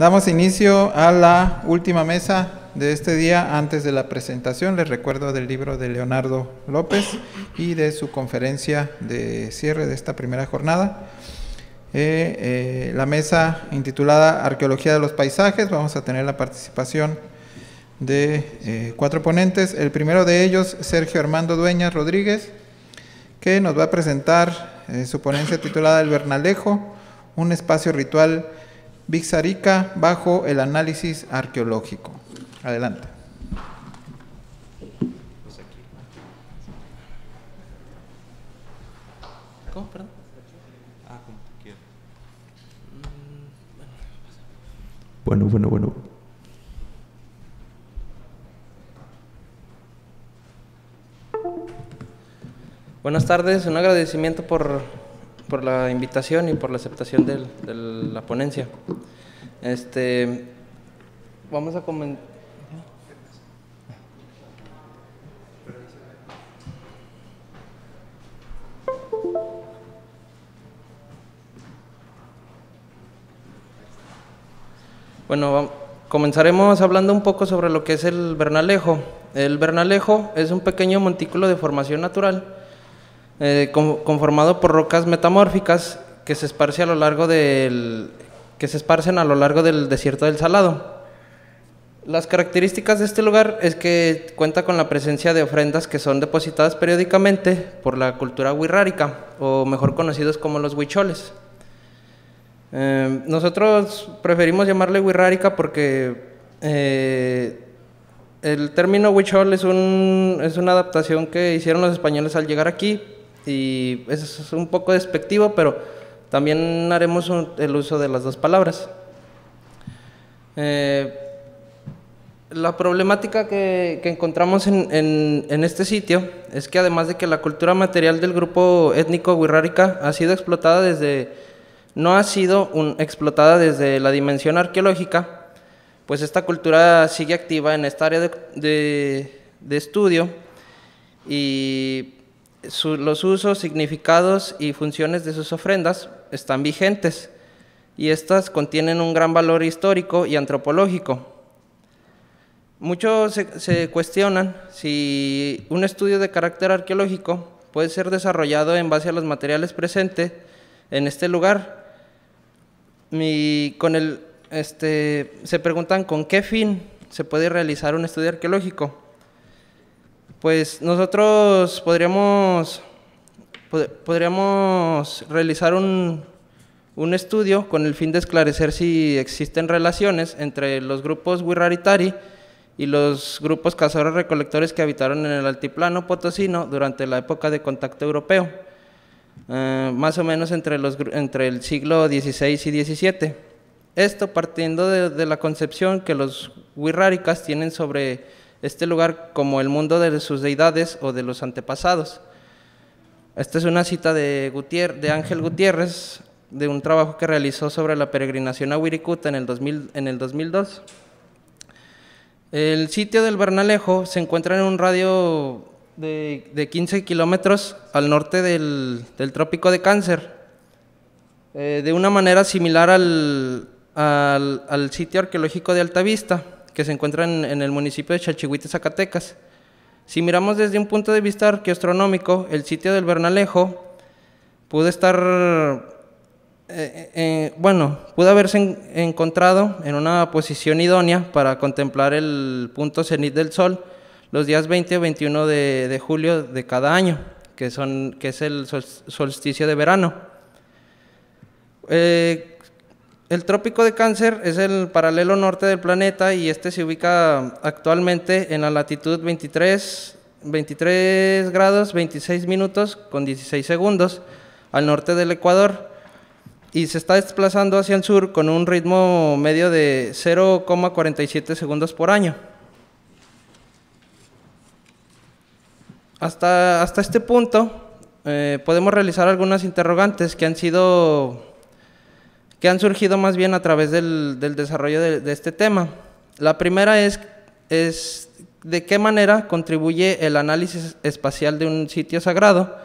Damos inicio a la última mesa de este día antes de la presentación. Les recuerdo del libro de Leonardo López y de su conferencia de cierre de esta primera jornada. Eh, eh, la mesa intitulada Arqueología de los Paisajes. Vamos a tener la participación de eh, cuatro ponentes. El primero de ellos, Sergio Armando Dueñas Rodríguez, que nos va a presentar su ponencia titulada El Bernalejo, un espacio ritual Vixarica bajo el análisis arqueológico. Adelante. ¿Cómo? Perdón. Ah, como tú quieras. Bueno, bueno, bueno. Buenas tardes, un agradecimiento por, por la invitación y por la aceptación del- de la ponencia. Este, vamos a comentar. Bueno, comenzaremos hablando un poco sobre lo que es el Bernalejo. El Bernalejo es un pequeño montículo de formación natural eh, con- conformado por rocas metamórficas que se a lo largo del que se esparcen a lo largo del desierto del Salado. Las características de este lugar es que cuenta con la presencia de ofrendas que son depositadas periódicamente por la cultura wixárika, o mejor conocidos como los huicholes. Eh, nosotros preferimos llamarle wixárika porque eh, el término huichol es, un, es una adaptación que hicieron los españoles al llegar aquí y es un poco despectivo, pero también haremos un- el uso de las dos palabras. Eh, la problemática que, que encontramos en, en- en este sitio es que además de que la cultura material del grupo étnico wixárika ha sido explotada desde, no ha sido un- explotada desde la dimensión arqueológica, pues esta cultura sigue activa en esta área de, de- de estudio y los usos, significados y funciones de sus ofrendas están vigentes y estas contienen un gran valor histórico y antropológico. Muchos se, cuestionan si un estudio de carácter arqueológico puede ser desarrollado en base a los materiales presentes en este lugar. Con el, este, se preguntan con qué fin se puede realizar un estudio arqueológico. Pues nosotros podríamos, pod- podríamos realizar un, un estudio con el fin de esclarecer si existen relaciones entre los grupos Wirraritari y los grupos cazadores recolectores que habitaron en el altiplano potosino durante la época de contacto europeo, eh, más o menos entre, los, entre el siglo XVI y XVII. Esto partiendo de, de la concepción que los Wirráricas tienen sobre este lugar como el mundo de sus deidades o de los antepasados. Esta es una cita de, Ángel Gutiérrez, de un trabajo que realizó sobre la peregrinación a Wirikuta en el, 2000 en el 2002. El sitio del Bernalejo se encuentra en un radio de, de 15 kilómetros al norte del, del trópico de Cáncer, eh, de una manera similar al, al- al sitio arqueológico de Altavista, que se encuentra en, en el municipio de Chalchihuite, Zacatecas. Si miramos desde un punto de vista arqueoastronómico, el sitio del Bernalejo pudo estar, eh, eh, bueno, pudo haberse en- encontrado en una posición idónea para contemplar el punto cenit del Sol los días 20 o 21 de, de julio de cada año, que, son, que es el sol- solsticio de verano. Eh, el trópico de Cáncer es el paralelo norte del planeta y este se ubica actualmente en la latitud 23, 23 grados 26 minutos con 16 segundos al norte del Ecuador y se está desplazando hacia el sur con un ritmo medio de 0,47 segundos por año. Hasta, hasta este punto eh, podemos realizar algunas interrogantes que han sido que han surgido más bien a través del, del desarrollo de, este tema. La primera es, es de qué manera contribuye el análisis espacial de un sitio sagrado,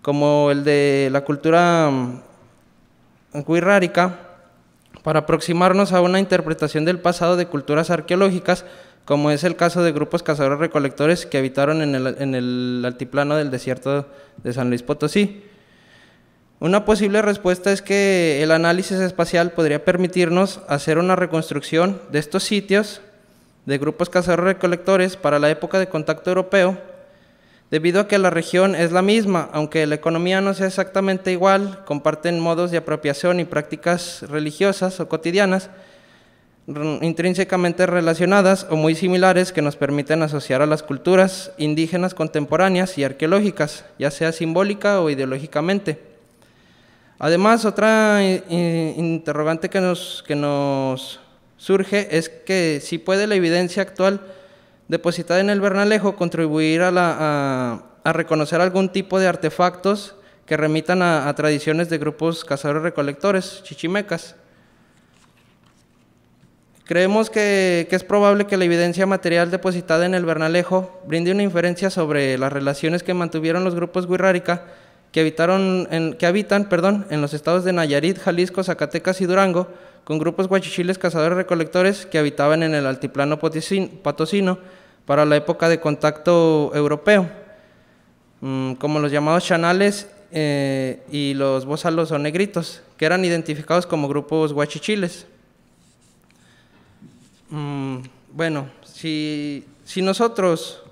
como el de la cultura mm, wixárika, para aproximarnos a una interpretación del pasado de culturas arqueológicas, como es el caso de grupos cazadores recolectores que habitaron en el, en el altiplano del desierto de San Luis Potosí. Una posible respuesta es que el análisis espacial podría permitirnos hacer una reconstrucción de estos sitios de grupos cazadores recolectores para la época de contacto europeo Debido a que la región es la misma, aunque la economía no sea exactamente igual, comparten modos de apropiación y prácticas religiosas o cotidianas intrínsecamente relacionadas o muy similares que nos permiten asociar a las culturas indígenas contemporáneas y arqueológicas, ya sea simbólica o ideológicamente. Además, otra interrogante que nos, que nos surge es que si puede la evidencia actual depositada en el Bernalejo contribuir a, reconocer algún tipo de artefactos que remitan a, tradiciones de grupos cazadores-recolectores, chichimecas. Creemos que, es probable que la evidencia material depositada en el Bernalejo brinde una inferencia sobre las relaciones que mantuvieron los grupos Huirrárica que, habitaron que habitan perdón, en los estados de Nayarit, Jalisco, Zacatecas y Durango, con grupos guachichiles cazadores-recolectores que habitaban en el altiplano potosino para la época de contacto europeo, mm, como los llamados chanales eh, y los bósalos o negritos, que eran identificados como grupos guachichiles. Mm, bueno, si, si nosotros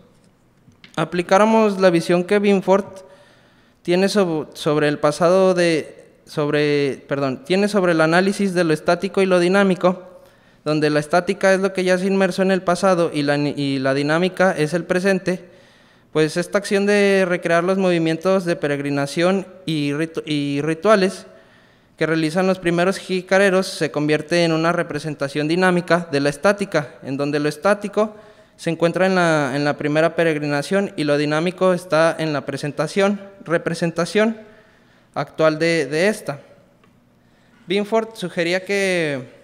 aplicáramos la visión que Binford tiene sobre el pasado de sobre perdón, tiene sobre el análisis de lo estático y lo dinámico, donde la estática es lo que ya se inmerso en el pasado y la, y la dinámica es el presente, pues esta acción de recrear los movimientos de peregrinación y, y rituales que realizan los primeros jicareros se convierte en una representación dinámica de la estática, en donde lo estático se encuentra en la, en la primera peregrinación y lo dinámico está en la presentación, representación actual de, de esta. Binford sugería que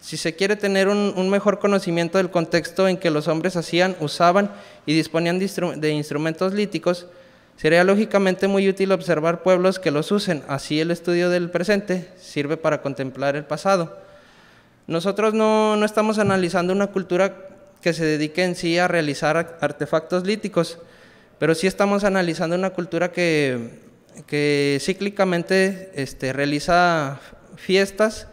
si se quiere tener un, mejor conocimiento del contexto en que los hombres hacían, usaban y disponían de, instrumentos líticos, sería lógicamente muy útil observar pueblos que los usen. Así el estudio del presente sirve para contemplar el pasado. Nosotros no, no estamos analizando una cultura que se dedique en sí a realizar artefactos líticos, pero sí estamos analizando una cultura que, que cíclicamente este, realiza fiestas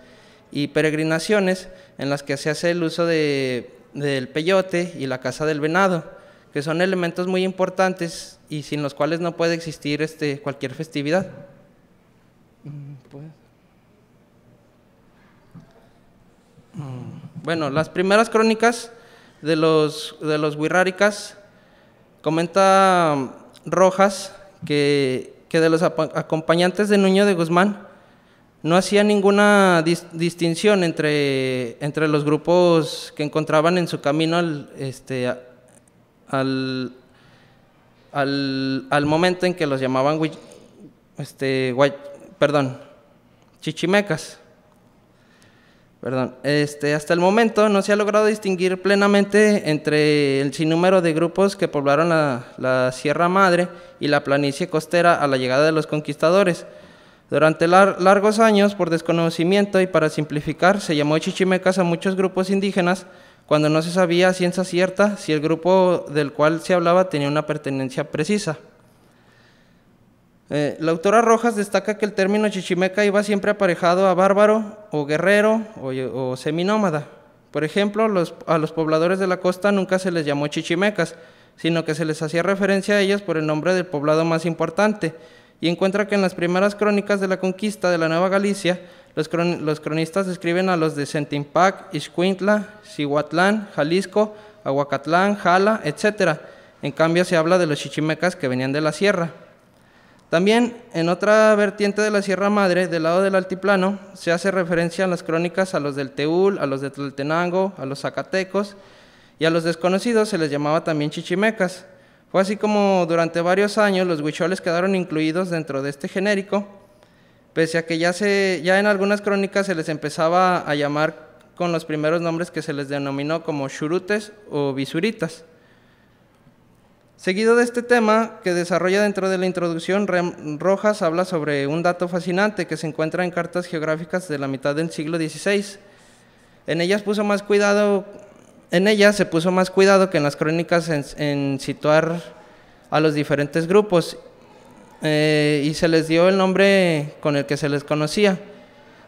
y peregrinaciones en las que se hace el uso de, del peyote y la caza del venado, que son elementos muy importantes y sin los cuales no puede existir este, cualquier festividad. Mm, pues. mm, bueno, las primeras crónicas de los, de los Wirráricas comenta Rojas que, que de los acompañantes de Nuño de Guzmán no hacía ninguna distinción entre, entre los grupos que encontraban en su camino al, este, al, al, momento en que los llamaban este, perdón, chichimecas. Perdón. Este, hasta el momento no se ha logrado distinguir plenamente entre el sinnúmero de grupos que poblaron la, Sierra Madre y la planicie costera a la llegada de los conquistadores durante largos años, por desconocimiento y para simplificar, se llamó chichimecas a muchos grupos indígenas cuando no se sabía a ciencia cierta si el grupo del cual se hablaba tenía una pertenencia precisa. Eh, la autora Rojas destaca que el término chichimeca iba siempre aparejado a bárbaro o guerrero o, seminómada. Por ejemplo, a los pobladores de la costa nunca se les llamó chichimecas, sino que se les hacía referencia a ellos por el nombre del poblado más importante, y encuentra que en las primeras crónicas de la conquista de la Nueva Galicia, los, cronistas describen a los de Sentimpac, Ixcuintla, Cihuatlán, Jalisco, Aguacatlán, Jala, etc. En cambio se habla de los chichimecas que venían de la sierra. También en otra vertiente de la Sierra Madre, del lado del altiplano, se hace referencia en las crónicas a los del Teúl, a los de Tlaltenango, a los Zacatecos, y a los desconocidos se les llamaba también chichimecas. Fue así como durante varios años los huicholes quedaron incluidos dentro de este genérico, pese a que ya, en algunas crónicas se les empezaba a llamar con los primeros nombres que se les denominó como churutes o visuritas. Seguido de este tema que desarrolla dentro de la introducción, Rojas habla sobre un dato fascinante que se encuentra en cartas geográficas de la mitad del siglo XVI. En ellas se puso más cuidado que en las crónicas en, en situar a los diferentes grupos eh, y se les dio el nombre con el que se les conocía.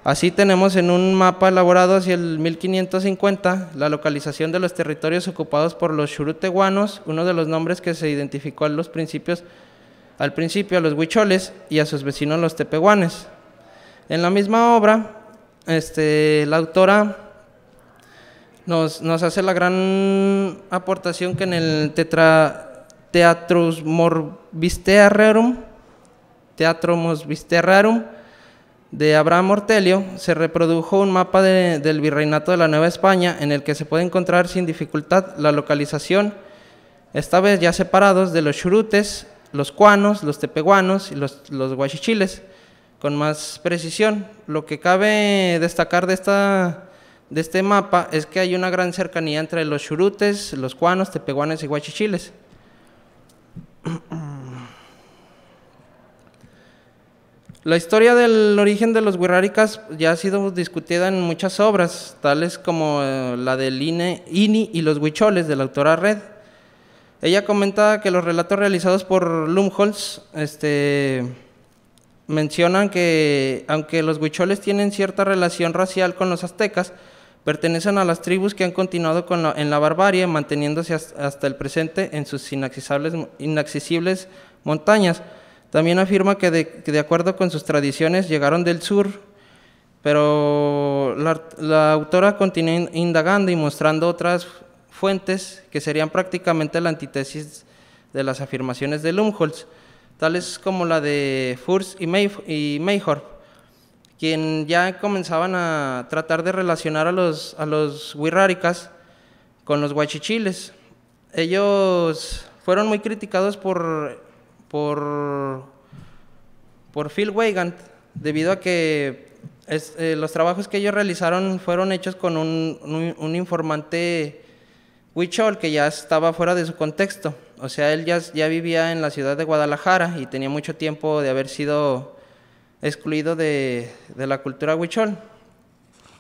Así tenemos en un mapa elaborado hacia el 1550 la localización de los territorios ocupados por los churuteguanos, uno de los nombres que se identificó a los principios, al principio a los huicholes y a sus vecinos los tepehuanes. En la misma obra, este, la autora nos, hace la gran aportación que en el tetra, Teatrus Morbistearerum, Teatrus Visterrarum, de Abraham Ortelio se reprodujo un mapa de, del virreinato de la Nueva España en el que se puede encontrar sin dificultad la localización, esta vez ya separados de los churutes, los cuanos, los tepehuanos y los, los guachichiles, con más precisión. Lo que cabe destacar de, esta, de este mapa es que hay una gran cercanía entre los churutes, los cuanos, tepehuanes y guachichiles. La historia del origen de los huirráricas ya ha sido discutida en muchas obras, tales como eh, la del INE, INI y los huicholes de la autora Red. Ella comenta que los relatos realizados por Lumholtz este, mencionan que aunque los huicholes tienen cierta relación racial con los aztecas, pertenecen a las tribus que han continuado con en la barbarie, manteniéndose hasta el presente en sus inaccesibles montañas también afirma que de, acuerdo con sus tradiciones llegaron del sur, pero la, autora continúa indagando y mostrando otras fuentes que serían prácticamente la antítesis de las afirmaciones de Lumholtz, tales como la de Furs y, Mayhorp, quien ya comenzaban a tratar de relacionar a los, a con los huachichiles. Ellos fueron muy criticados por por, por Phil Weigand, debido a que eh, los trabajos que ellos realizaron fueron hechos con un, un, informante huichol que ya estaba fuera de su contexto. O sea, él ya, ya vivía en la ciudad de Guadalajara y tenía mucho tiempo de haber sido excluido de, de la cultura huichol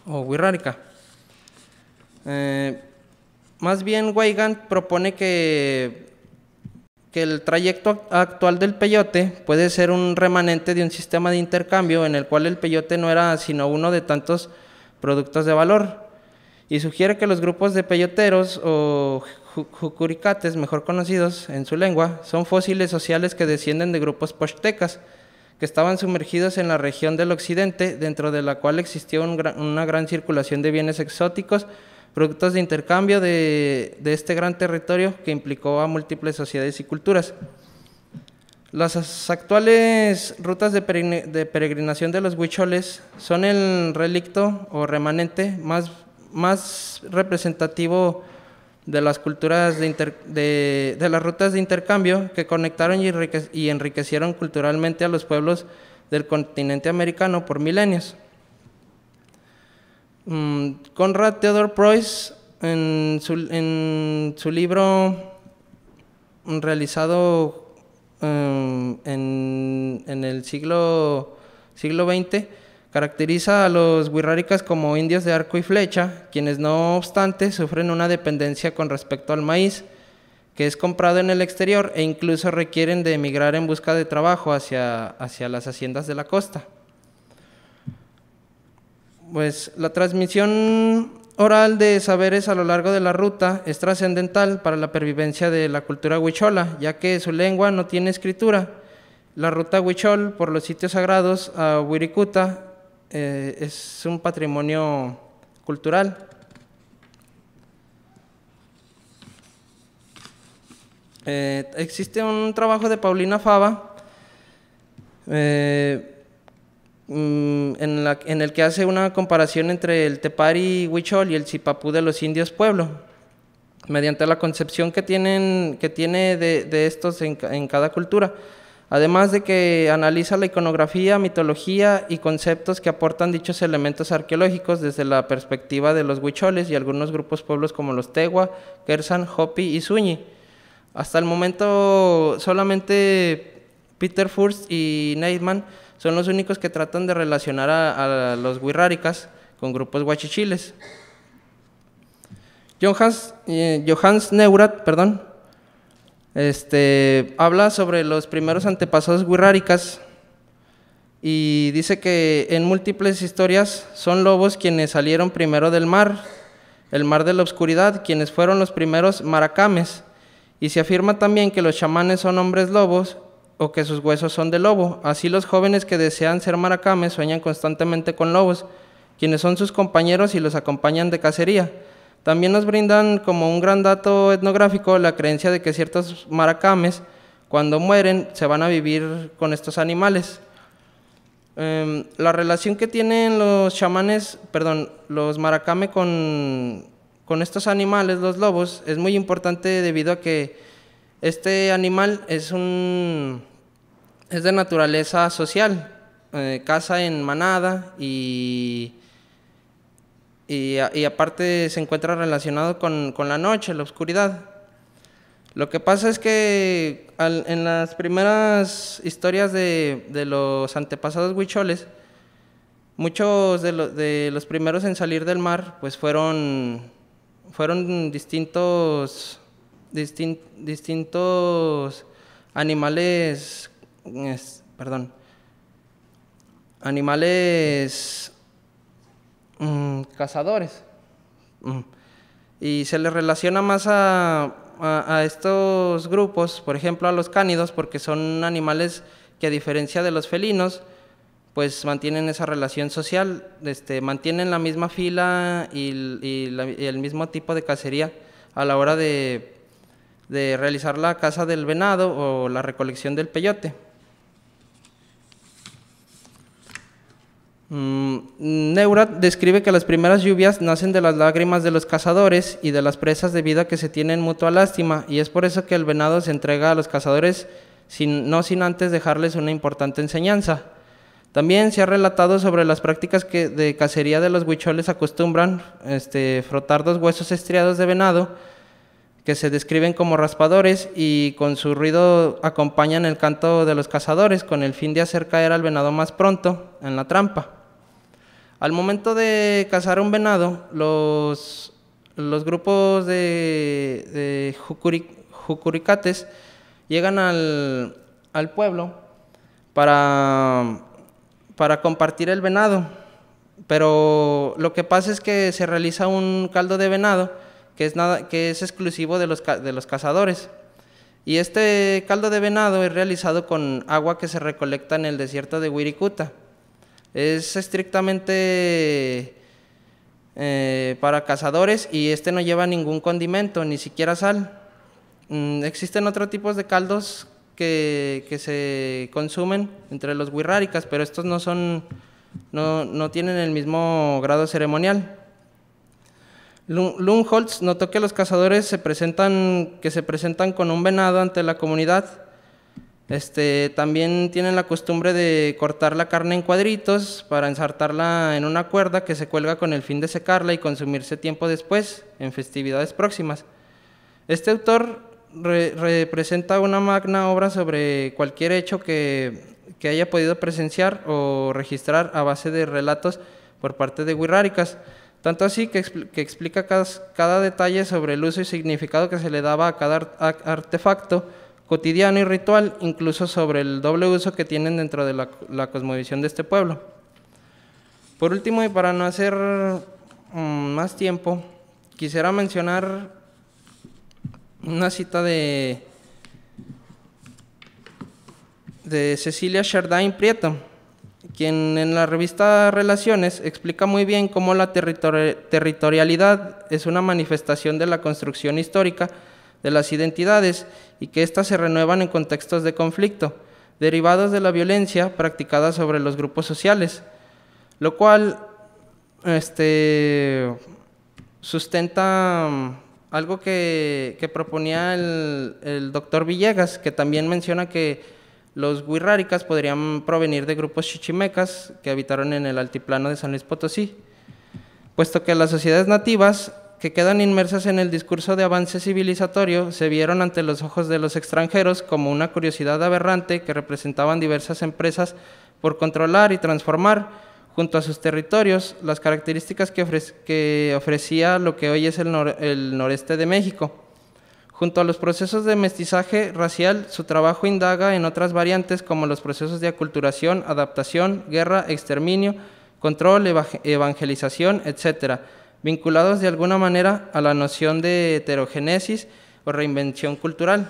o huirrárica. Eh, más bien, Weigand propone que que el trayecto actual del peyote puede ser un remanente de un sistema de intercambio en el cual el peyote no era sino uno de tantos productos de valor. Y sugiere que los grupos de peyoteros o jucuricates, mejor conocidos en su lengua, son fósiles sociales que descienden de grupos pochtecas, que estaban sumergidos en la región del occidente, dentro de la cual existió una gran circulación de bienes exóticos, productos de intercambio de, este gran territorio que implicó a múltiples sociedades y culturas. Las actuales rutas de, peregrinación de los huicholes son el relicto o remanente más, representativo de las culturas de, las rutas de intercambio que conectaron y enriquecieron culturalmente a los pueblos del continente americano por milenios. Mm, Conrad Theodor Preuss, en su, libro realizado em, en, el siglo, siglo XX, caracteriza a los wixárikas como indios de arco y flecha, quienes no obstante sufren una dependencia con respecto al maíz, que es comprado en el exterior e incluso requieren de emigrar en busca de trabajo hacia, hacia las haciendas de la costa pues la transmisión oral de saberes a lo largo de la ruta es trascendental para la pervivencia de la cultura huichola, ya que su lengua no tiene escritura. La ruta huichol por los sitios sagrados a Wirikuta eh, es un patrimonio cultural. Eh, existe un trabajo de Paulina Fava eh, Mm, en, el que hace una comparación entre el Tepari Huichol y el Zipapú de los indios pueblo, mediante la concepción que, tienen, que tiene de, estos en, en, cada cultura, además de que analiza la iconografía, mitología y conceptos que aportan dichos elementos arqueológicos desde la perspectiva de los huicholes y algunos grupos pueblos como los Tegua, Kersan, Hopi y Suñi. Hasta el momento solamente Peter Furst y Neidman son los únicos que tratan de relacionar a, los Wirráricas con grupos guachichiles. Johannes, eh, Johannes Neurath, perdón, este, habla sobre los primeros antepasados wirráricas y dice que en múltiples historias son lobos quienes salieron primero del mar, el mar de la oscuridad, quienes fueron los primeros maracames. Y se afirma también que los chamanes son hombres lobos o que sus huesos son de lobo. Así los jóvenes que desean ser maracames sueñan constantemente con lobos, quienes son sus compañeros y los acompañan de cacería. También nos brindan como un gran dato etnográfico la creencia de que ciertos maracames, cuando mueren, se van a vivir con estos animales. Em, la relación que tienen los chamanes, perdón, los maracame con, con estos animales, los lobos, es muy importante debido a que este animal es un es de naturaleza social, eh, caza en manada y y, aparte se encuentra relacionado con, la noche, la oscuridad. Lo que pasa es que en las primeras historias de, los antepasados huicholes, muchos de, los primeros en salir del mar, pues fueron, fueron distintos, distintos animales, perdón, animales Mm, cazadores. Mm. Y se les relaciona más a, estos grupos, por ejemplo a los cánidos, porque son animales que a diferencia de los felinos, pues mantienen esa relación social, este, mantienen la misma fila y, el mismo tipo de cacería a la hora de, de realizar la caza del venado o la recolección del peyote. Mm, Neurat describe que las primeras lluvias nacen de las lágrimas de los cazadores y de las presas de vida que se tienen mutua lástima, y es por eso que el venado se entrega a los cazadores sin, no sin antes dejarles una importante enseñanza. También se ha relatado sobre las prácticas que de cacería de los huicholes acostumbran este, frotar dos huesos estriados de venado, que se describen como raspadores y con su ruido acompañan el canto de los cazadores con el fin de hacer caer al venado más pronto en la trampa. Al momento de cazar un venado, los, los grupos de, jucuricates llegan al, pueblo para, para compartir el venado. Pero lo que pasa es que se realiza un caldo de venado que es, nada, que es exclusivo de los, de los cazadores. Y este caldo de venado es realizado con agua que se recolecta en el desierto de Wirikuta. Es estrictamente eh, para cazadores y este no lleva ningún condimento, ni siquiera sal. Mm, existen otros tipos de caldos que, se consumen entre los wirráricas, pero estos no son, no, no tienen el mismo grado ceremonial. Lundholtz notó que los cazadores se presentan, que se presentan con un venado ante la comunidad este, también tienen la costumbre de cortar la carne en cuadritos para ensartarla en una cuerda que se cuelga con el fin de secarla y consumirse tiempo después, en festividades próximas. Este autor representa una magna obra sobre cualquier hecho que, haya podido presenciar o registrar a base de relatos por parte de Wirráricas, tanto así que, explica cada, detalle sobre el uso y significado que se le daba a cada artefacto, cotidiano y ritual, incluso sobre el doble uso que tienen dentro de la, cosmovisión de este pueblo. Por último, y para no hacer mm, más tiempo, quisiera mencionar una cita de, de Cecilia Chardain Prieto, quien en la revista Relaciones explica muy bien cómo la territorialidad es una manifestación de la construcción histórica de las identidades y que éstas se renuevan en contextos de conflicto, derivados de la violencia practicada sobre los grupos sociales, lo cual este, sustenta mm, algo que, proponía el, doctor Villegas, que también menciona que los huirráricas podrían provenir de grupos chichimecas que habitaron en el altiplano de San Luis Potosí, puesto que las sociedades nativas que quedan inmersas en el discurso de avance civilizatorio se vieron ante los ojos de los extranjeros como una curiosidad aberrante que representaban diversas empresas por controlar y transformar junto a sus territorios las características que, ofrecía lo que hoy es el, el noreste de México. Junto a los procesos de mestizaje racial, su trabajo indaga en otras variantes como los procesos de aculturación, adaptación, guerra, exterminio, control, evangelización, etc., vinculados de alguna manera a la noción de heterogenesis o reinvención cultural.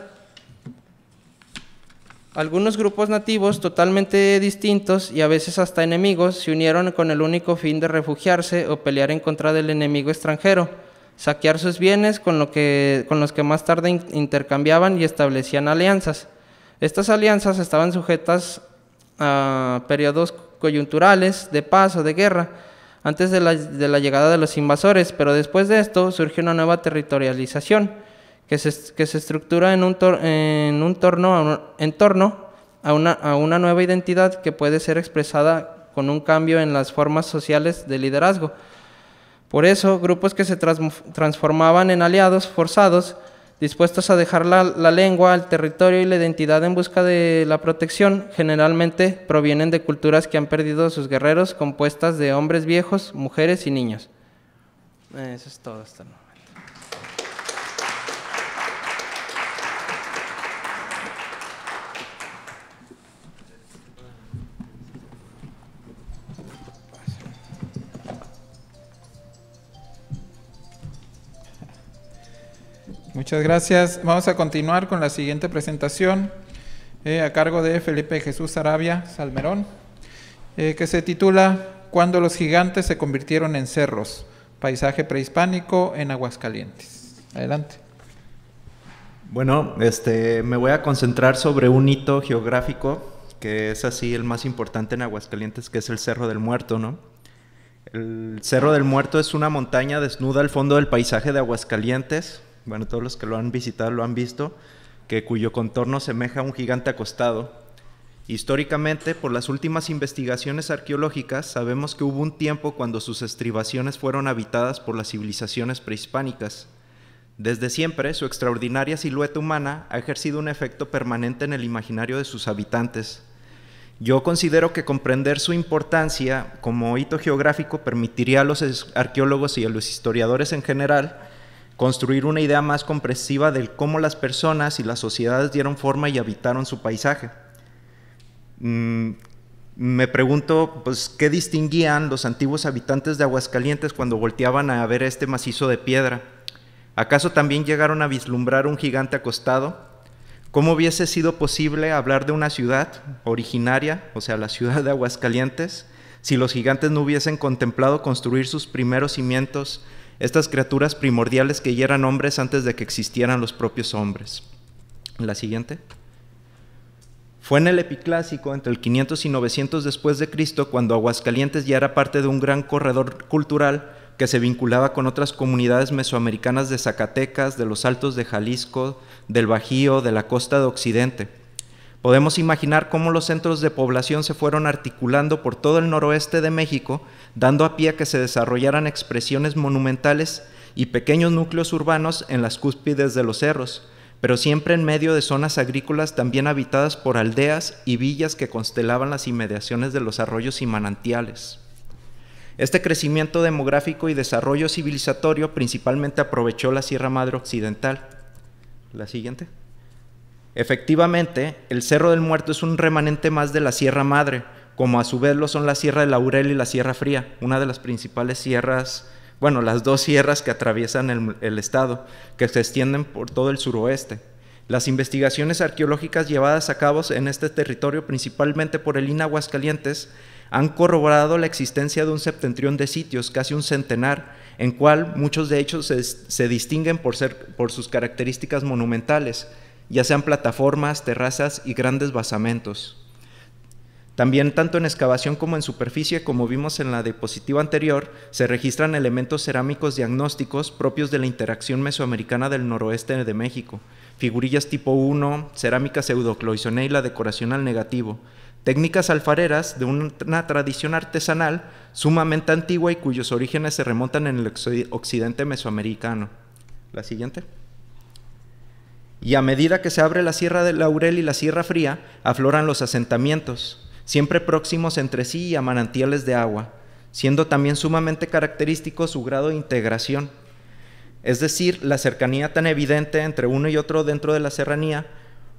Algunos grupos nativos totalmente distintos y a veces hasta enemigos se unieron con el único fin de refugiarse o pelear en contra del enemigo extranjero, saquear sus bienes con, lo que, con los que más tarde intercambiaban y establecían alianzas. Estas alianzas estaban sujetas a periodos coyunturales de paz o de guerra, antes de la, llegada de los invasores, pero después de esto surge una nueva territorialización que se, que se estructura en un, en un torno, en torno a una, a una nueva identidad que puede ser expresada con un cambio en las formas sociales de liderazgo. Por eso, grupos que se transformaban en aliados forzados dispuestos a dejar la, lengua, el territorio y la identidad en busca de la protección, generalmente provienen de culturas que han perdido sus guerreros compuestas de hombres viejos, mujeres y niños. Eso es todo hasta el Muchas gracias. Vamos a continuar con la siguiente presentación eh, a cargo de Felipe Jesús Arabia Salmerón, eh, que se titula Cuando los gigantes se convirtieron en cerros, paisaje prehispánico en Aguascalientes. Adelante. Bueno, este, me voy a concentrar sobre un hito geográfico que es así el más importante en Aguascalientes, que es el Cerro del Muerto, ¿no? El Cerro del Muerto es una montaña desnuda al fondo del paisaje de Aguascalientes, bueno, todos los que lo han visitado lo han visto, que cuyo contorno semeja a un gigante acostado. Históricamente, por las últimas investigaciones arqueológicas, sabemos que hubo un tiempo cuando sus estribaciones fueron habitadas por las civilizaciones prehispánicas. Desde siempre, su extraordinaria silueta humana ha ejercido un efecto permanente en el imaginario de sus habitantes. Yo considero que comprender su importancia como hito geográfico permitiría a los arqueólogos y a los historiadores en general construir una idea más comprensiva de cómo las personas y las sociedades dieron forma y habitaron su paisaje. Mm, me pregunto, pues, ¿qué distinguían los antiguos habitantes de Aguascalientes cuando volteaban a ver este macizo de piedra? ¿Acaso también llegaron a vislumbrar un gigante acostado? ¿Cómo hubiese sido posible hablar de una ciudad originaria, o sea, la ciudad de Aguascalientes, si los gigantes no hubiesen contemplado construir sus primeros cimientos estas criaturas primordiales que ya eran hombres antes de que existieran los propios hombres. La siguiente. Fue en el epiclásico, entre el 500 y 900 después de Cristo, cuando Aguascalientes ya era parte de un gran corredor cultural que se vinculaba con otras comunidades mesoamericanas de Zacatecas, de los Altos de Jalisco, del Bajío, de la costa de Occidente. Podemos imaginar cómo los centros de población se fueron articulando por todo el noroeste de México, dando a pie a que se desarrollaran expresiones monumentales y pequeños núcleos urbanos en las cúspides de los cerros, pero siempre en medio de zonas agrícolas también habitadas por aldeas y villas que constelaban las inmediaciones de los arroyos y manantiales. Este crecimiento demográfico y desarrollo civilizatorio principalmente aprovechó la Sierra Madre Occidental. La siguiente. Efectivamente, el Cerro del Muerto es un remanente más de la Sierra Madre, como a su vez lo son la Sierra de Laurel y la Sierra Fría, una de las principales sierras, bueno, las dos sierras que atraviesan el, estado, que se extienden por todo el suroeste. Las investigaciones arqueológicas llevadas a cabo en este territorio, principalmente por el INA Aguascalientes, han corroborado la existencia de un septentrión de sitios, casi un centenar, en cual muchos de ellos se, distinguen por, ser, por sus características monumentales, ya sean plataformas, terrazas y grandes basamentos. También tanto en excavación como en superficie, como vimos en la diapositiva anterior, se registran elementos cerámicos diagnósticos propios de la interacción mesoamericana del noroeste de México, figurillas tipo 1, cerámica pseudocloisonea y la decoración al negativo, técnicas alfareras de una tradición artesanal sumamente antigua y cuyos orígenes se remontan en el occidente mesoamericano. La siguiente. Y a medida que se abre la Sierra del Laurel y la Sierra Fría, afloran los asentamientos, siempre próximos entre sí y a manantiales de agua, siendo también sumamente característico su grado de integración. Es decir, la cercanía tan evidente entre uno y otro dentro de la serranía,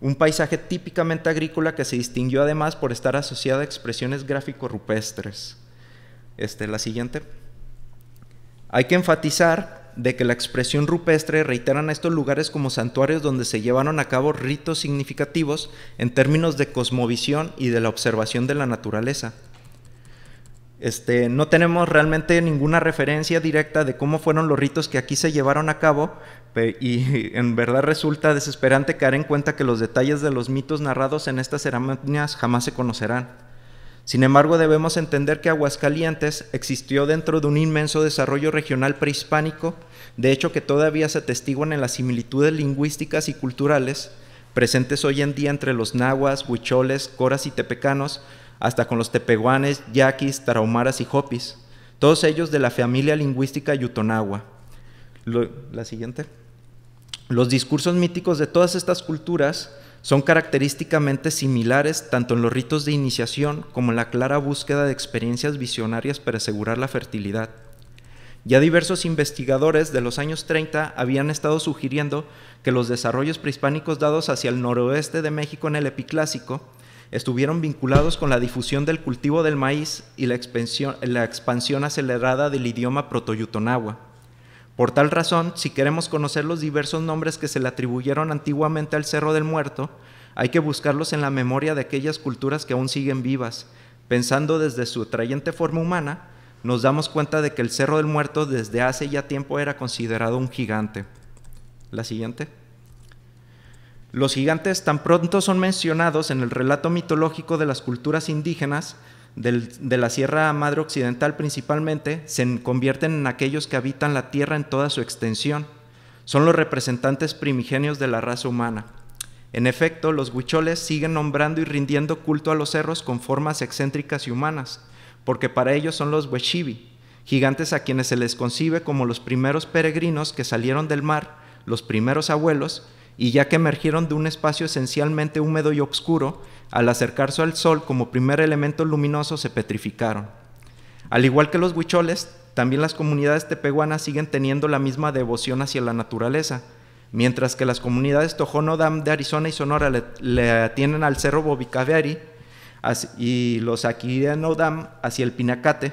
un paisaje típicamente agrícola que se distinguió además por estar asociado a expresiones gráfico-rupestres. Este, la siguiente. Hay que enfatizar de que la expresión rupestre reiteran estos lugares como santuarios donde se llevaron a cabo ritos significativos en términos de cosmovisión y de la observación de la naturaleza. Este, no tenemos realmente ninguna referencia directa de cómo fueron los ritos que aquí se llevaron a cabo y en verdad resulta desesperante caer en cuenta que los detalles de los mitos narrados en estas ceremonias jamás se conocerán. Sin embargo, debemos entender que Aguascalientes existió dentro de un inmenso desarrollo regional prehispánico, de hecho que todavía se atestiguan en las similitudes lingüísticas y culturales presentes hoy en día entre los nahuas, huicholes, coras y tepecanos, hasta con los tepehuanes, yaquis, tarahumaras y hopis, todos ellos de la familia lingüística yutonagua. la siguiente. Los discursos míticos de todas estas culturas son característicamente similares tanto en los ritos de iniciación como en la clara búsqueda de experiencias visionarias para asegurar la fertilidad. Ya diversos investigadores de los años 30 habían estado sugiriendo que los desarrollos prehispánicos dados hacia el noroeste de México en el epiclásico estuvieron vinculados con la difusión del cultivo del maíz y la expansión, acelerada del idioma protoyutonagua. Por tal razón, si queremos conocer los diversos nombres que se le atribuyeron antiguamente al Cerro del Muerto, hay que buscarlos en la memoria de aquellas culturas que aún siguen vivas. Pensando desde su atrayente forma humana, nos damos cuenta de que el Cerro del Muerto desde hace ya tiempo era considerado un gigante. La siguiente. Los gigantes tan pronto son mencionados en el relato mitológico de las culturas indígenas, de la Sierra Madre Occidental principalmente, se convierten en aquellos que habitan la Tierra en toda su extensión. Son los representantes primigenios de la raza humana. En efecto, los huicholes siguen nombrando y rindiendo culto a los cerros con formas excéntricas y humanas, porque para ellos son los huechibi, gigantes a quienes se les concibe como los primeros peregrinos que salieron del mar, los primeros abuelos, y ya que emergieron de un espacio esencialmente húmedo y oscuro, al acercarse al sol como primer elemento luminoso se petrificaron. Al igual que los huicholes, también las comunidades tepehuanas siguen teniendo la misma devoción hacia la naturaleza, mientras que las comunidades Tojonodam de Arizona y Sonora le, atienen al cerro Bobicaveari y los Dam hacia el Pinacate,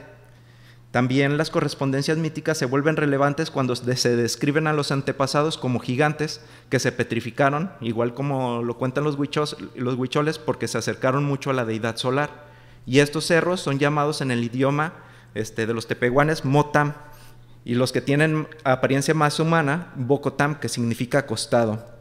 también las correspondencias míticas se vuelven relevantes cuando se describen a los antepasados como gigantes que se petrificaron, igual como lo cuentan los, huicholes, porque se acercaron mucho a la deidad solar. Y estos cerros son llamados en el idioma este, de los tepehuanes Motam, y los que tienen apariencia más humana, Bocotam, que significa acostado.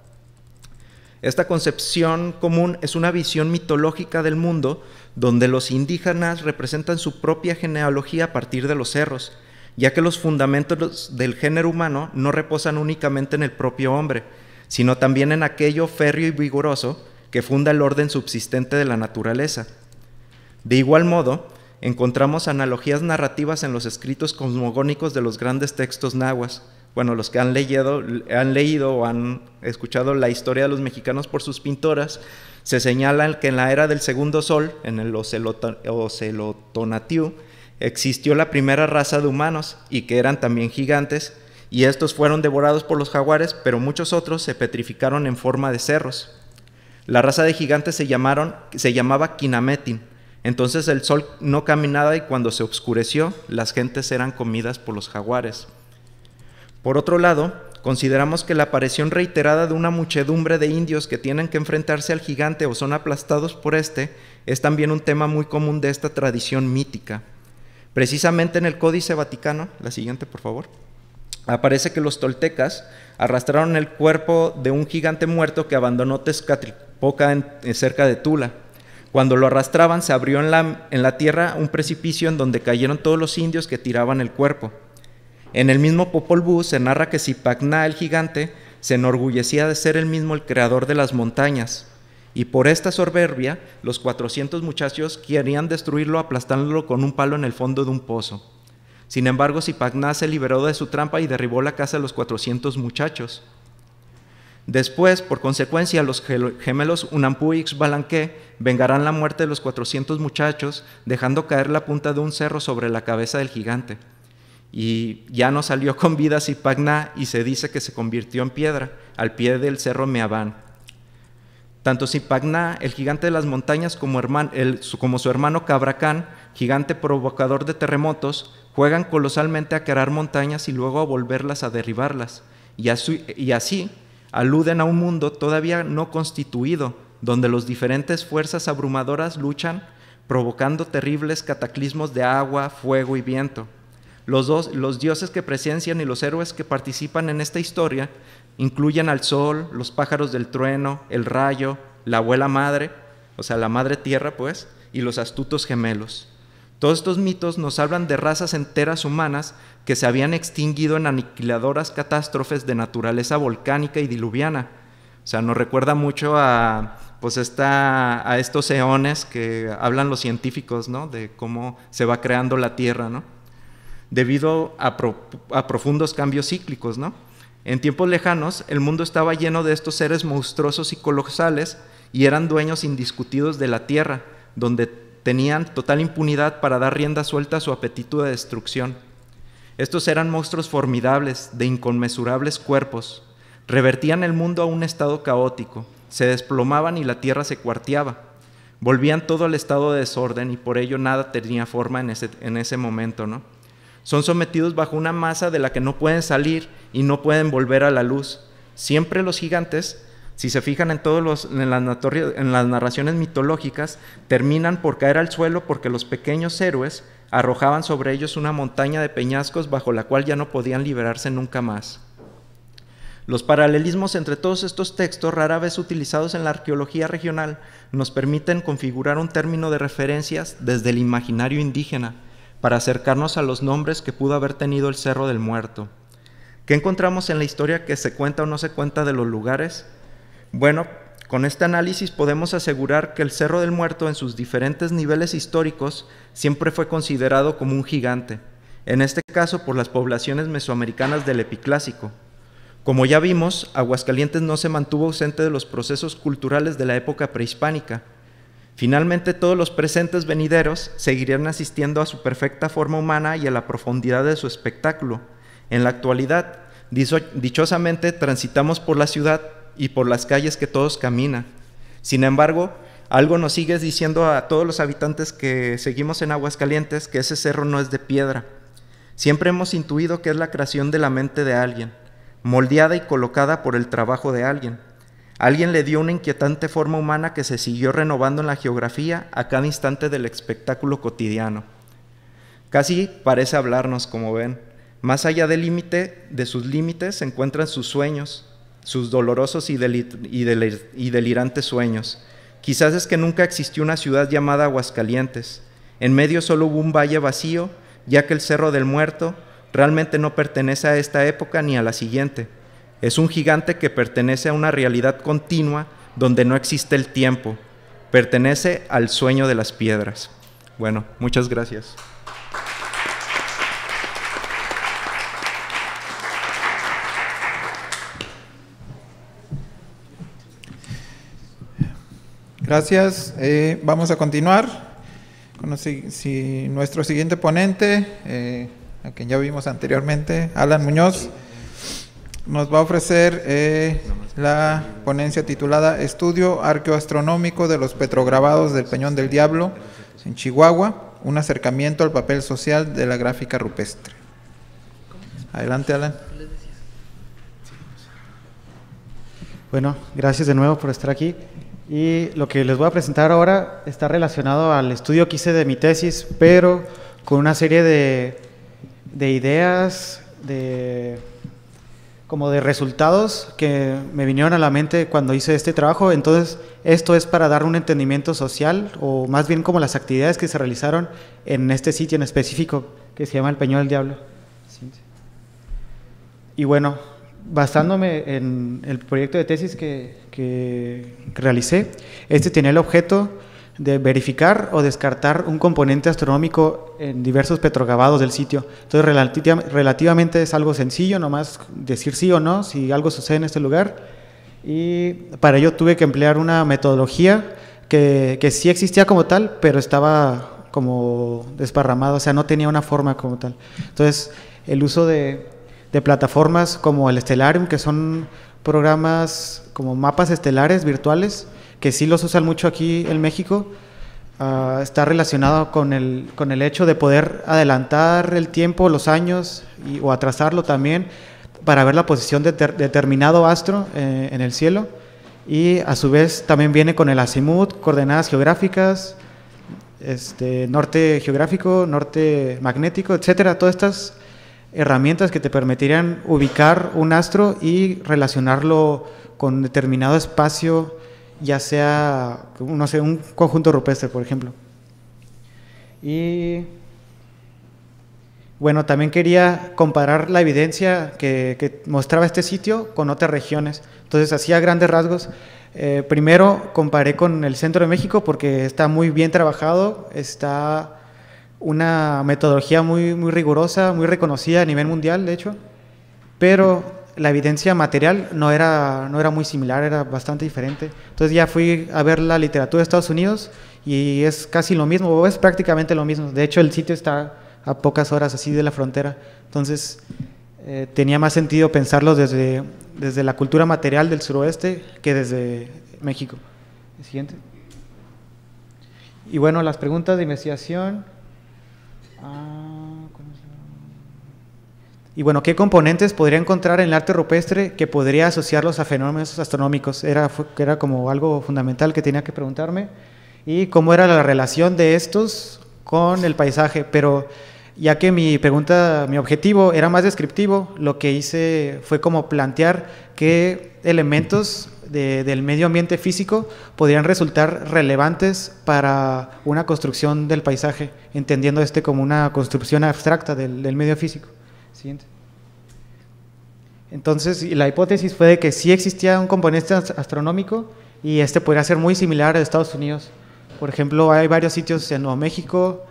Esta concepción común es una visión mitológica del mundo donde los indígenas representan su propia genealogía a partir de los cerros, ya que los fundamentos del género humano no reposan únicamente en el propio hombre, sino también en aquello férreo y vigoroso que funda el orden subsistente de la naturaleza. De igual modo, encontramos analogías narrativas en los escritos cosmogónicos de los grandes textos nahuas, bueno, los que han leído, han leído o han escuchado la historia de los mexicanos por sus pintoras, se señala que en la era del segundo sol, en el Ocelotonatiu, existió la primera raza de humanos y que eran también gigantes, y estos fueron devorados por los jaguares, pero muchos otros se petrificaron en forma de cerros. La raza de gigantes se, llamaron, se llamaba Kinametin. Entonces el sol no caminaba y cuando se oscureció, las gentes eran comidas por los jaguares. Por otro lado, consideramos que la aparición reiterada de una muchedumbre de indios que tienen que enfrentarse al gigante o son aplastados por este es también un tema muy común de esta tradición mítica. Precisamente en el Códice Vaticano, la siguiente por favor, aparece que los toltecas arrastraron el cuerpo de un gigante muerto que abandonó Tezcatlipoca en, cerca de Tula. Cuando lo arrastraban se abrió en la tierra un precipicio en donde cayeron todos los indios que tiraban el cuerpo. En el mismo Popol Vuh se narra que Zipacná el gigante se enorgullecía de ser el mismo el creador de las montañas, y por esta soberbia los 400 muchachos querían destruirlo aplastándolo con un palo en el fondo de un pozo. Sin embargo, Zipagná se liberó de su trampa y derribó la casa de los 400 muchachos. Después, por consecuencia, los gemelos Unampu y vengarán la muerte de los 400 muchachos, dejando caer la punta de un cerro sobre la cabeza del gigante. Y ya no salió con vida Zipagná y se dice que se convirtió en piedra al pie del cerro Meabán. Tanto Zipagná, el gigante de las montañas, como, como su hermano Cabracán, gigante provocador de terremotos, juegan colosalmente a querar montañas y luego a volverlas a derribarlas. Y así, y así aluden a un mundo todavía no constituido, donde las diferentes fuerzas abrumadoras luchan, provocando terribles cataclismos de agua, fuego y viento. Los, dos, los dioses que presencian y los héroes que participan en esta historia incluyen al sol, los pájaros del trueno, el rayo, la abuela madre, o sea, la madre tierra, pues, y los astutos gemelos. Todos estos mitos nos hablan de razas enteras humanas que se habían extinguido en aniquiladoras catástrofes de naturaleza volcánica y diluviana. O sea, nos recuerda mucho a, pues esta, a estos eones que hablan los científicos, ¿no? De cómo se va creando la Tierra, ¿no? Debido a, profundos cambios cíclicos, ¿no? En tiempos lejanos, el mundo estaba lleno de estos seres monstruosos y colosales y eran dueños indiscutidos de la Tierra, donde tenían total impunidad para dar rienda suelta a su apetito de destrucción. Estos eran monstruos formidables, de inconmensurables cuerpos. Revertían el mundo a un estado caótico, se desplomaban y la tierra se cuarteaba. Volvían todo al estado de desorden y por ello nada tenía forma en ese, en ese momento, ¿no? Son sometidos bajo una masa de la que no pueden salir y no pueden volver a la luz. Siempre los gigantes, si se fijan en todos las narraciones mitológicas, terminan por caer al suelo porque los pequeños héroes arrojaban sobre ellos una montaña de peñascos bajo la cual ya no podían liberarse nunca más. Los paralelismos entre todos estos textos, rara vez utilizados en la arqueología regional, nos permiten configurar un término de referencias desde el imaginario indígena para acercarnos a los nombres que pudo haber tenido el Cerro del Muerto. ¿Qué encontramos en la historia que se cuenta o no se cuenta de los lugares? Bueno, con este análisis podemos asegurar que el Cerro del Muerto en sus diferentes niveles históricos siempre fue considerado como un gigante, en este caso por las poblaciones mesoamericanas del epiclásico. Como ya vimos, Aguascalientes no se mantuvo ausente de los procesos culturales de la época prehispánica. Finalmente todos los presentes venideros seguirían asistiendo a su perfecta forma humana y a la profundidad de su espectáculo. En la actualidad, dichosamente transitamos por la ciudad y por las calles que todos caminan. Sin embargo, algo nos sigue diciendo a todos los habitantes que seguimos en Aguascalientes que ese cerro no es de piedra. Siempre hemos intuido que es la creación de la mente de alguien, moldeada y colocada por el trabajo de alguien. Alguien le dio una inquietante forma humana que se siguió renovando en la geografía a cada instante del espectáculo cotidiano. Casi parece hablarnos, como ven. Más allá del límite, de sus límites, se encuentran sus sueños, sus dolorosos y, delirantes sueños. Quizás es que nunca existió una ciudad llamada Aguascalientes. En medio solo hubo un valle vacío, ya que el Cerro del Muerto realmente no pertenece a esta época ni a la siguiente. Es un gigante que pertenece a una realidad continua donde no existe el tiempo. Pertenece al sueño de las piedras. Bueno, muchas gracias. Gracias. Eh, vamos a continuar con nuestro siguiente ponente, eh, a quien ya vimos anteriormente, Alan Muñoz, nos va a ofrecer eh, la ponencia titulada Estudio Arqueoastronómico de los Petrograbados del Peñón del Diablo en Chihuahua, un acercamiento al papel social de la gráfica rupestre. Adelante, Alan. Bueno, gracias de nuevo por estar aquí. Y lo que les voy a presentar ahora está relacionado al estudio que hice de mi tesis, pero con una serie de, de ideas, de, como de resultados que me vinieron a la mente cuando hice este trabajo. Entonces, esto es para dar un entendimiento social, o más bien como las actividades que se realizaron en este sitio en específico, que se llama el Peñón del Diablo. Y bueno, basándome en el proyecto de tesis que, que realicé, este tenía el objeto de verificar o descartar un componente astronómico en diversos petrograbados del sitio. Entonces, relativamente es algo sencillo, nomás decir sí o no si algo sucede en este lugar. Y para ello tuve que emplear una metodología que, que sí existía como tal, pero estaba como desparramado, o sea, no tenía una forma como tal. Entonces, el uso de, de plataformas como el Stellarium, que son programas como mapas estelares virtuales, que sí los usan mucho aquí en México, uh, está relacionado con el, con el hecho de poder adelantar el tiempo, los años, o atrasarlo también, para ver la posición de determinado astro eh, en el cielo. Y a su vez también viene con el azimut, coordenadas geográficas, este, norte geográfico, norte magnético, etcétera. Todas estas herramientas que te permitirían ubicar un astro y relacionarlo con determinado espacio ya sea, no sé, un conjunto rupestre, por ejemplo. Y bueno, también quería comparar la evidencia que, mostraba este sitio con otras regiones. Entonces, hacía grandes rasgos. Eh, primero, comparé con el centro de México porque está muy bien trabajado, está una metodología muy, muy rigurosa, muy reconocida a nivel mundial, de hecho, pero la evidencia material no era, no era muy similar, era bastante diferente. Entonces ya fui a ver la literatura de Estados Unidos y es casi lo mismo, o es prácticamente lo mismo. De hecho, el sitio está a pocas horas así de la frontera. Entonces eh, tenía más sentido pensarlo desde, desde la cultura material del suroeste que desde México. siguiente. Y bueno, las preguntas de investigación. Ah. Y bueno, ¿qué componentes podría encontrar en el arte rupestre que podría asociarlos a fenómenos astronómicos? Era, era como algo fundamental que tenía que preguntarme. Y cómo era la relación de estos con el paisaje. Pero ya que mi pregunta, mi objetivo era más descriptivo, lo que hice fue como plantear qué elementos del medio ambiente físico podrían resultar relevantes para una construcción del paisaje, entendiendo este como una construcción abstracta del medio físico. Siguiente. Entonces, la hipótesis fue de que sí existía un componente astronómico y este podría ser muy similar a Estados Unidos. Por ejemplo, hay varios sitios en Nuevo México,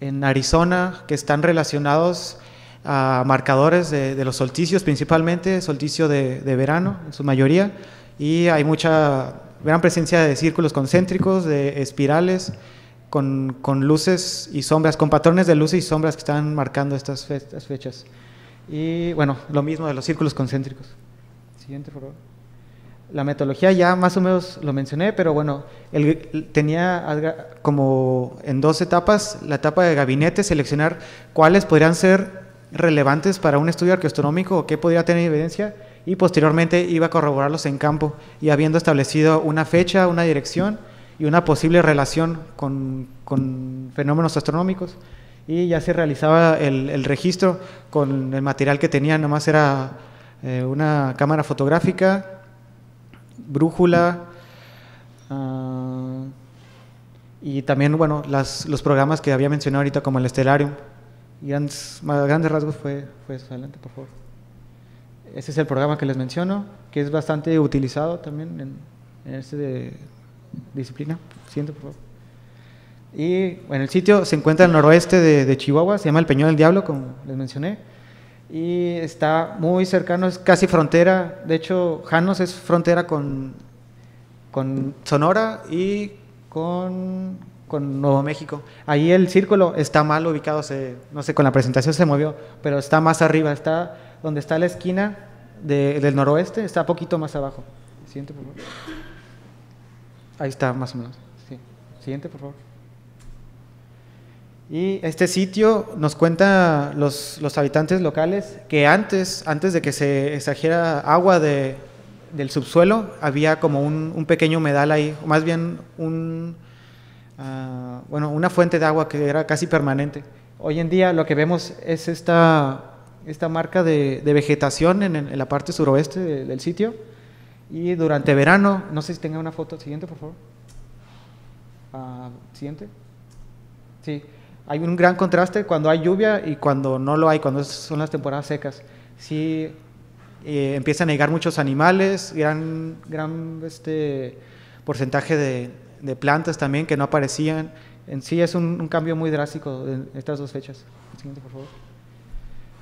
en Arizona, que están relacionados a marcadores de, los solsticios, principalmente solsticio de, verano, en su mayoría, y hay mucha gran presencia de círculos concéntricos, de espirales, con, luces y sombras, con patrones de luces y sombras que están marcando estas, fechas. Y bueno, lo mismo de los círculos concéntricos. La metodología ya más o menos lo mencioné, pero bueno, él tenía como en dos etapas, la etapa de gabinete, seleccionar cuáles podrían ser relevantes para un estudio arqueostronómico o qué podría tener evidencia, y posteriormente iba a corroborarlos en campo, y habiendo establecido una fecha, una dirección, y una posible relación con, con fenómenos astronómicos. Y ya se realizaba el, el, registro con el material que tenía, nomás era eh, una cámara fotográfica, brújula, uh, y también, bueno, las, los programas que había mencionado ahorita como el Stellarium. Grandes, grandes rasgos fue, fue eso. Adelante, por favor. Ese es el programa que les menciono, que es bastante utilizado también en, en este de disciplina. Siguiente, por favor. Y bueno, el sitio se encuentra al noroeste de, Chihuahua, se llama el Peñón del Diablo, como les mencioné. Y está muy cercano, es casi frontera. De hecho, Janos es frontera con, con Sonora y con, con Nuevo México. Ahí el círculo está mal ubicado, se, no sé, con la presentación se movió, pero está más arriba, está donde está la esquina del noroeste, está poquito más abajo. Siguiente, por favor. Ahí está, más o menos. Siguiente, por favor. Y este sitio nos cuenta los, los, habitantes locales que antes, antes de que se exagera agua de, del subsuelo, había como un, un, pequeño humedal ahí, más bien un, uh, bueno, una fuente de agua que era casi permanente. Hoy en día lo que vemos es esta, esta marca de, de vegetación en, en, la parte suroeste de, del sitio y durante verano, no sé si tenga una foto siguiente, por favor. Uh, siguiente. Sí, hay un gran contraste cuando hay lluvia y cuando no lo hay, cuando son las temporadas secas. Sí, eh, empiezan a llegar muchos animales, gran, gran este, porcentaje de, de plantas también que no aparecían. En sí es un, un cambio muy drástico en estas dos fechas. Siguiente, por favor.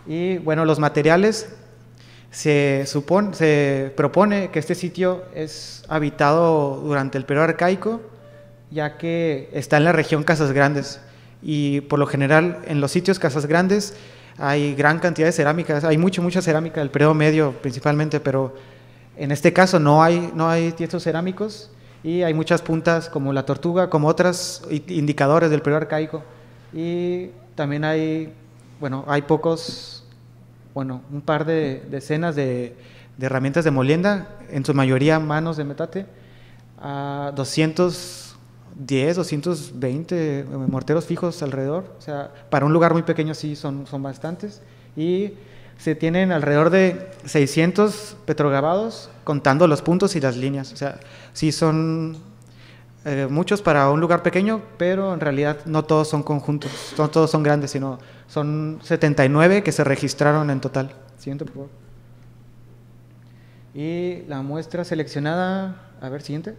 Y bueno, los materiales, se, supone, se propone que este sitio es habitado durante el periodo arcaico, ya que está en la región Casas Grandes. Y por lo general en los sitios Casas Grandes hay gran cantidad de cerámicas, hay mucha, mucha cerámica del periodo medio principalmente, pero en este caso no hay, no hay tiestos cerámicos y hay muchas puntas como la tortuga, como otros indicadores del periodo arcaico. Y también hay, bueno, hay pocos, bueno, un par de decenas de, herramientas de molienda, en su mayoría manos de metate, a 210, 220 morteros fijos alrededor. O sea, para un lugar muy pequeño sí son, son bastantes. Y se tienen alrededor de 600 petrograbados contando los puntos y las líneas. O sea, sí son eh, muchos para un lugar pequeño, pero en realidad no todos son conjuntos, no todos son grandes, sino son 79 que se registraron en total. Siguiente, por favor. Y la muestra seleccionada, a ver, siguiente.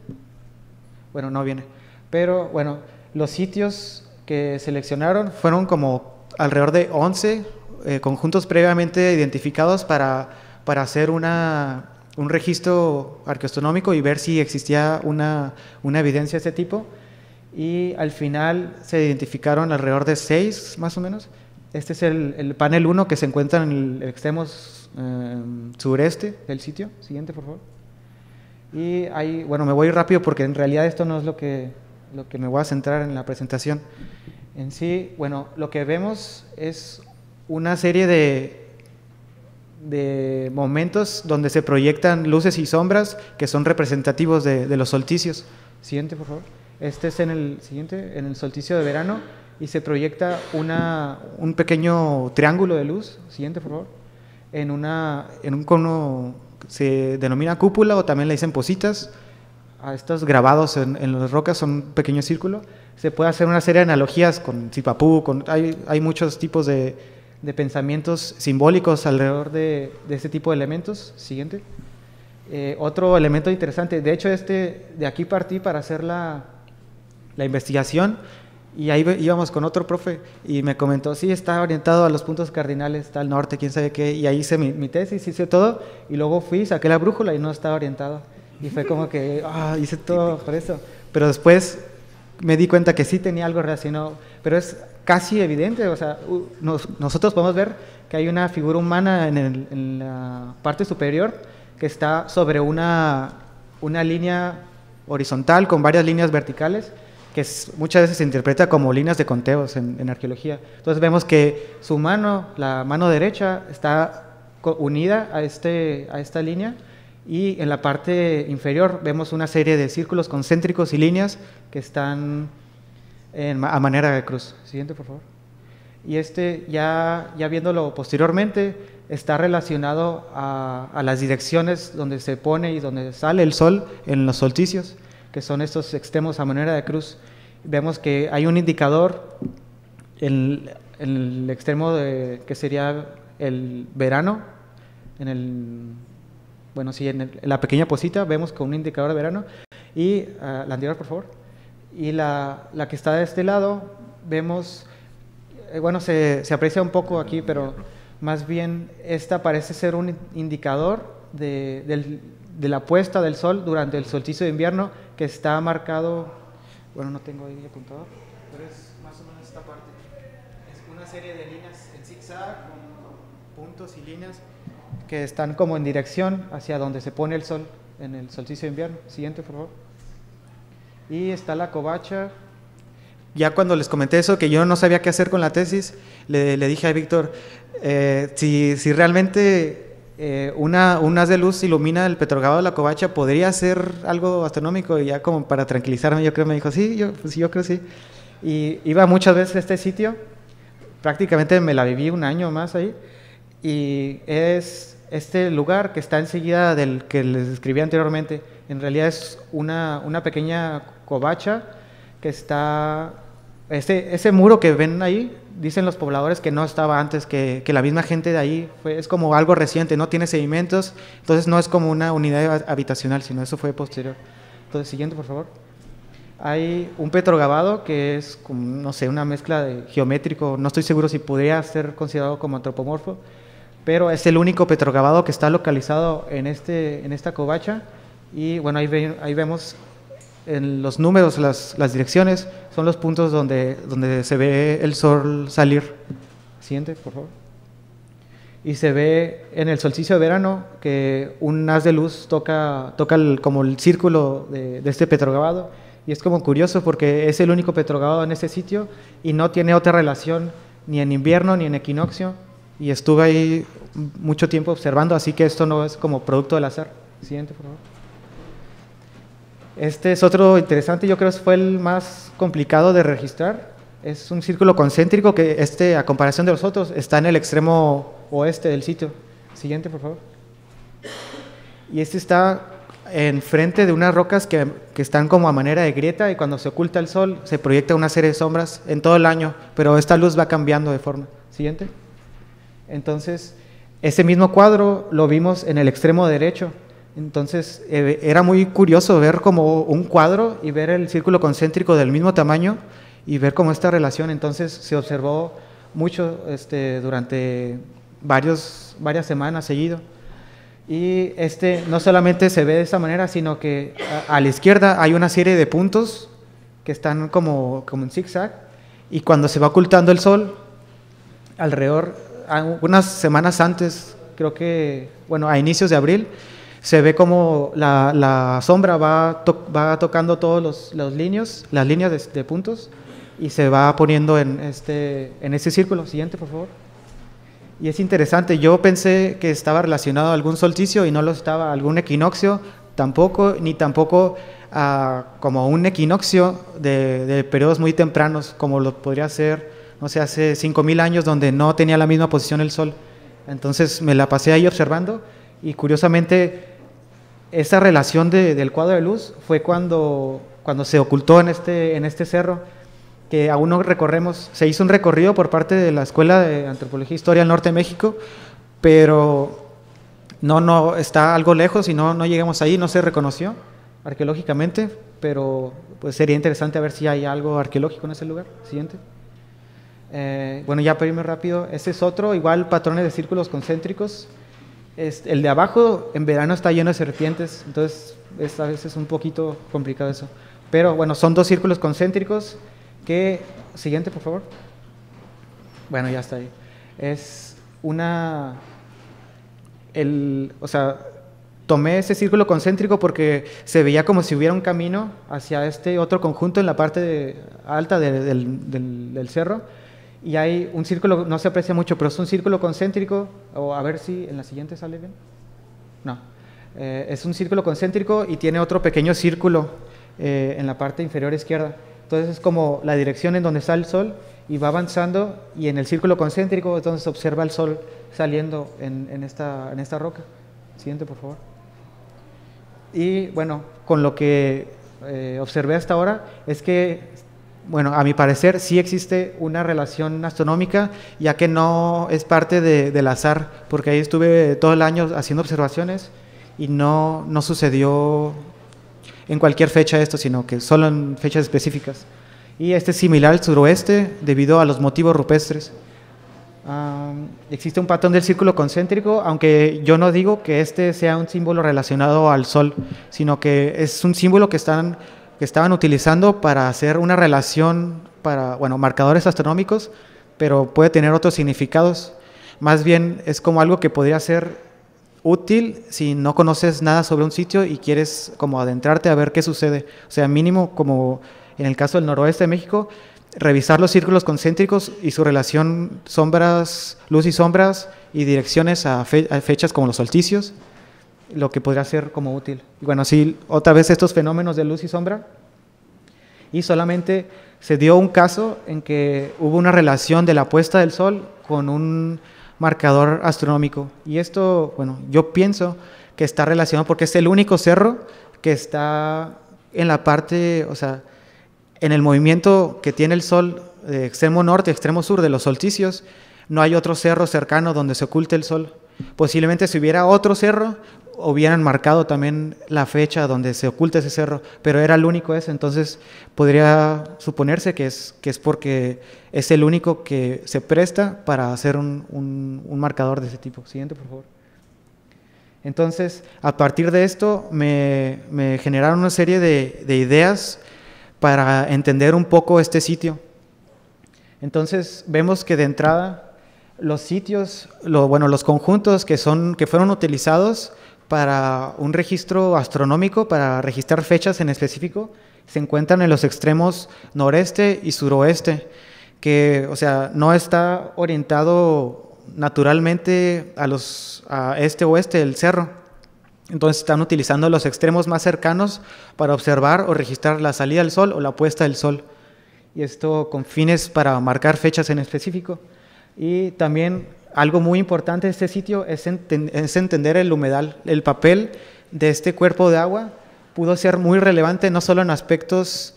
Bueno, no viene. Pero bueno, los sitios que seleccionaron fueron como alrededor de 11 eh, conjuntos previamente identificados para, para hacer una, un registro arqueoastronómico y ver si existía una, una evidencia de este tipo. Y al final se identificaron alrededor de seis, más o menos. Este es el, el panel 1 que se encuentra en el extremo eh, sureste del sitio. Siguiente, por favor. Y ahí, bueno, me voy rápido porque en realidad esto no es lo que, lo que me voy a centrar en la presentación. En sí, bueno, lo que vemos es una serie de, de momentos donde se proyectan luces y sombras que son representativos de, los solsticios. Siguiente, por favor. Este es en el siguiente, en el solsticio de verano y se proyecta una, un pequeño triángulo de luz. Siguiente, por favor. En, una, en un cono se denomina cúpula o también le dicen positas. A estos grabados en, en las rocas son un pequeño círculo. Se puede hacer una serie de analogías con Zipapú, con, hay, hay muchos tipos de, de pensamientos simbólicos alrededor de, de, este tipo de elementos. Siguiente. Eh, otro elemento interesante, de hecho este, de aquí partí para hacer la, la investigación y ahí íbamos con otro profe y me comentó, sí, está orientado a los puntos cardinales, está al norte, quién sabe qué, y ahí hice mi, mi tesis, hice todo, y luego fui, saqué la brújula y no estaba orientado. Y fue como que, ah, hice todo por eso. Pero después me di cuenta que sí tenía algo relacionado, pero es casi evidente, o sea, nos, nosotros podemos ver que hay una figura humana en, la parte superior que está sobre una, una línea horizontal con varias líneas verticales, que muchas veces se interpreta como líneas de conteos en, en, arqueología. Entonces vemos que su mano, la mano derecha, está unida a, este, a esta línea y en la parte inferior vemos una serie de círculos concéntricos y líneas que están en, a manera de cruz. Siguiente, por favor. Y este, ya, ya viéndolo posteriormente, está relacionado a, a, las direcciones donde se pone y donde sale el sol en los solsticios, que son estos extremos a manera de cruz. Vemos que hay un indicador en, en el extremo de, que sería el verano, en el bueno, sí, en, el, en, la pequeña posita vemos con un indicador de verano. Y uh, la anterior, por favor. Y la, la, que está de este lado, vemos, eh, bueno, se, se, aprecia un poco aquí, pero más bien esta parece ser un indicador de, del, de la puesta del sol durante el solsticio de invierno que está marcado, bueno, no tengo ahí apuntado, pero es más o menos esta parte. Es una serie de líneas en zigzag con puntos y líneas que están como en dirección hacia donde se pone el sol en el solsticio de invierno. Siguiente, por favor. Y está la covacha. Ya cuando les comenté eso, que yo no sabía qué hacer con la tesis, le, dije a Víctor, eh, si, si, realmente eh, una, un haz de luz ilumina el petrogrado de la covacha, ¿podría ser algo astronómico? Y ya como para tranquilizarme, yo creo, me dijo, sí, yo, pues, yo creo sí. Y iba muchas veces a este sitio, prácticamente me la viví un año más ahí, y es este lugar que está enseguida del que les describí anteriormente, en realidad es una, una pequeña covacha que está, ese, ese muro que ven ahí, dicen los pobladores que no estaba antes, que, que la misma gente de ahí fue, es como algo reciente, no tiene sedimentos, entonces no es como una unidad habitacional, sino eso fue posterior. Entonces, siguiente, por favor. Hay un petrogabado que es, como, no sé, una mezcla de geométrico, no estoy seguro si podría ser considerado como antropomorfo, pero es el único petrogabado que está localizado en, este, en esta covacha. Y bueno, ahí, ve- ahí vemos en los números, las, las direcciones, son los puntos donde, donde se ve el sol salir. Siguiente, por favor. Y se ve en el solsticio de verano que un haz de luz toca, toca el- como el círculo de, de este petrogabado. Y es como curioso porque es el único petrogabado en este sitio y no tiene otra relación ni en invierno ni en equinoccio. Y estuve ahí mucho tiempo observando, así que esto no es como producto del azar. Siguiente, por favor. Este es otro interesante, yo creo que fue el más complicado de registrar. Es un círculo concéntrico que este, a comparación de los otros, está en el extremo oeste del sitio. Siguiente, por favor. Y este está enfrente de unas rocas que, que están como a manera de grieta y cuando se oculta el sol se proyecta una serie de sombras en todo el año, pero esta luz va cambiando de forma. Siguiente. Entonces, ese mismo cuadro lo vimos en el extremo derecho. Entonces, eh, era muy curioso ver como un cuadro y ver el círculo concéntrico del mismo tamaño y ver cómo esta relación. Entonces, se observó mucho este, durante varios, varias semanas seguido. Y este no solamente se ve de esta manera, sino que a, la izquierda hay una serie de puntos que están como, como en zigzag. Y cuando se va ocultando el sol, alrededor, unas semanas antes, creo que, bueno, a inicios de abril, se ve como la, sombra va, va tocando todos los, los líneas, las líneas de, puntos y se va poniendo en este, en ese círculo. Siguiente, por favor. Y es interesante, yo pensé que estaba relacionado a algún solsticio y no lo estaba, algún equinoccio tampoco, ni tampoco como un equinoccio de, de periodos muy tempranos, como lo podría ser, no sé, hace 5.000 años donde no tenía la misma posición el Sol. Entonces me la pasé ahí observando y curiosamente esa relación de- del cuadro de luz fue cuando, cuando se ocultó en este, en este cerro que aún no recorremos. Se hizo un recorrido por parte de la Escuela de Antropología e Historia del Norte de México, pero no, no, está algo lejos y no, no llegamos ahí, no se reconoció arqueológicamente, pero pues sería interesante ver si hay algo arqueológico en ese lugar. Siguiente. Eh, bueno, ya irme rápido, este es otro, igual patrones de círculos concéntricos. El de abajo en verano está lleno de serpientes, entonces es, a veces es un poquito complicado eso. Pero bueno, son dos círculos concéntricos que, siguiente por favor. Bueno, ya está ahí. Es una, el, o sea, tomé ese círculo concéntrico porque se veía como si hubiera un camino hacia este otro conjunto en la parte alta de- del, del- del cerro y hay un círculo, no se aprecia mucho, pero es un círculo concéntrico, o a ver si en la siguiente sale bien. No, Eh, es un círculo concéntrico y tiene otro pequeño círculo eh, en la parte inferior izquierda. Entonces es como la dirección en donde está el sol y va avanzando y en el círculo concéntrico entonces se observa el sol saliendo en, en esta, en esta roca. Siguiente, por favor. Y bueno, con lo que eh, observé hasta ahora es que, bueno, a mi parecer sí existe una relación astronómica, ya que no es parte de- del azar, porque ahí estuve todo el año haciendo observaciones y no, no sucedió en cualquier fecha esto, sino que solo en fechas específicas. Y este es similar al suroeste debido a los motivos rupestres. Am, existe un patrón del círculo concéntrico, aunque yo no digo que este sea un símbolo relacionado al Sol, sino que es un símbolo que, están, que estaban utilizando para hacer una relación para, bueno, marcadores astronómicos, pero puede tener otros significados. Más bien es como algo que podría ser útil si no conoces nada sobre un sitio y quieres como adentrarte a ver qué sucede. O sea, mínimo como en el caso del noroeste de México, revisar los círculos concéntricos y su relación sombras, luz y sombras y direcciones a, a fechas como los solsticios, lo que podría ser como útil. Y bueno, sí, otra vez estos fenómenos de luz y sombra. Y solamente se dio un caso en que hubo una relación de la puesta del sol con un marcador astronómico. Y esto, bueno, yo pienso que está relacionado porque es el único cerro que está en la parte, o sea, en el movimiento que tiene el sol de extremo norte, extremo sur de los solsticios, no hay otro cerro cercano donde se oculte el sol. Posiblemente si hubiera otro cerro, hubieran marcado también la fecha donde se oculta ese cerro, pero era el único ese, entonces podría suponerse que es, que es porque es el único que se presta para hacer un, un, marcador de ese tipo. Siguiente, por favor. Entonces, a partir de esto me, me generaron una serie de, de, ideas para entender un poco este sitio. Entonces, vemos que de entrada los sitios, lo, bueno, los conjuntos que, son, que fueron utilizados para un registro astronómico, para registrar fechas en específico, se encuentran en los extremos noreste y suroeste, que, o sea, no está orientado naturalmente a los a este oeste del cerro. Entonces están utilizando los extremos más cercanos para observar o registrar la salida del sol o la puesta del sol. Y esto con fines para marcar fechas en específico. Y también algo muy importante de este sitio es, entender el humedal. El papel de este cuerpo de agua pudo ser muy relevante no solo en aspectos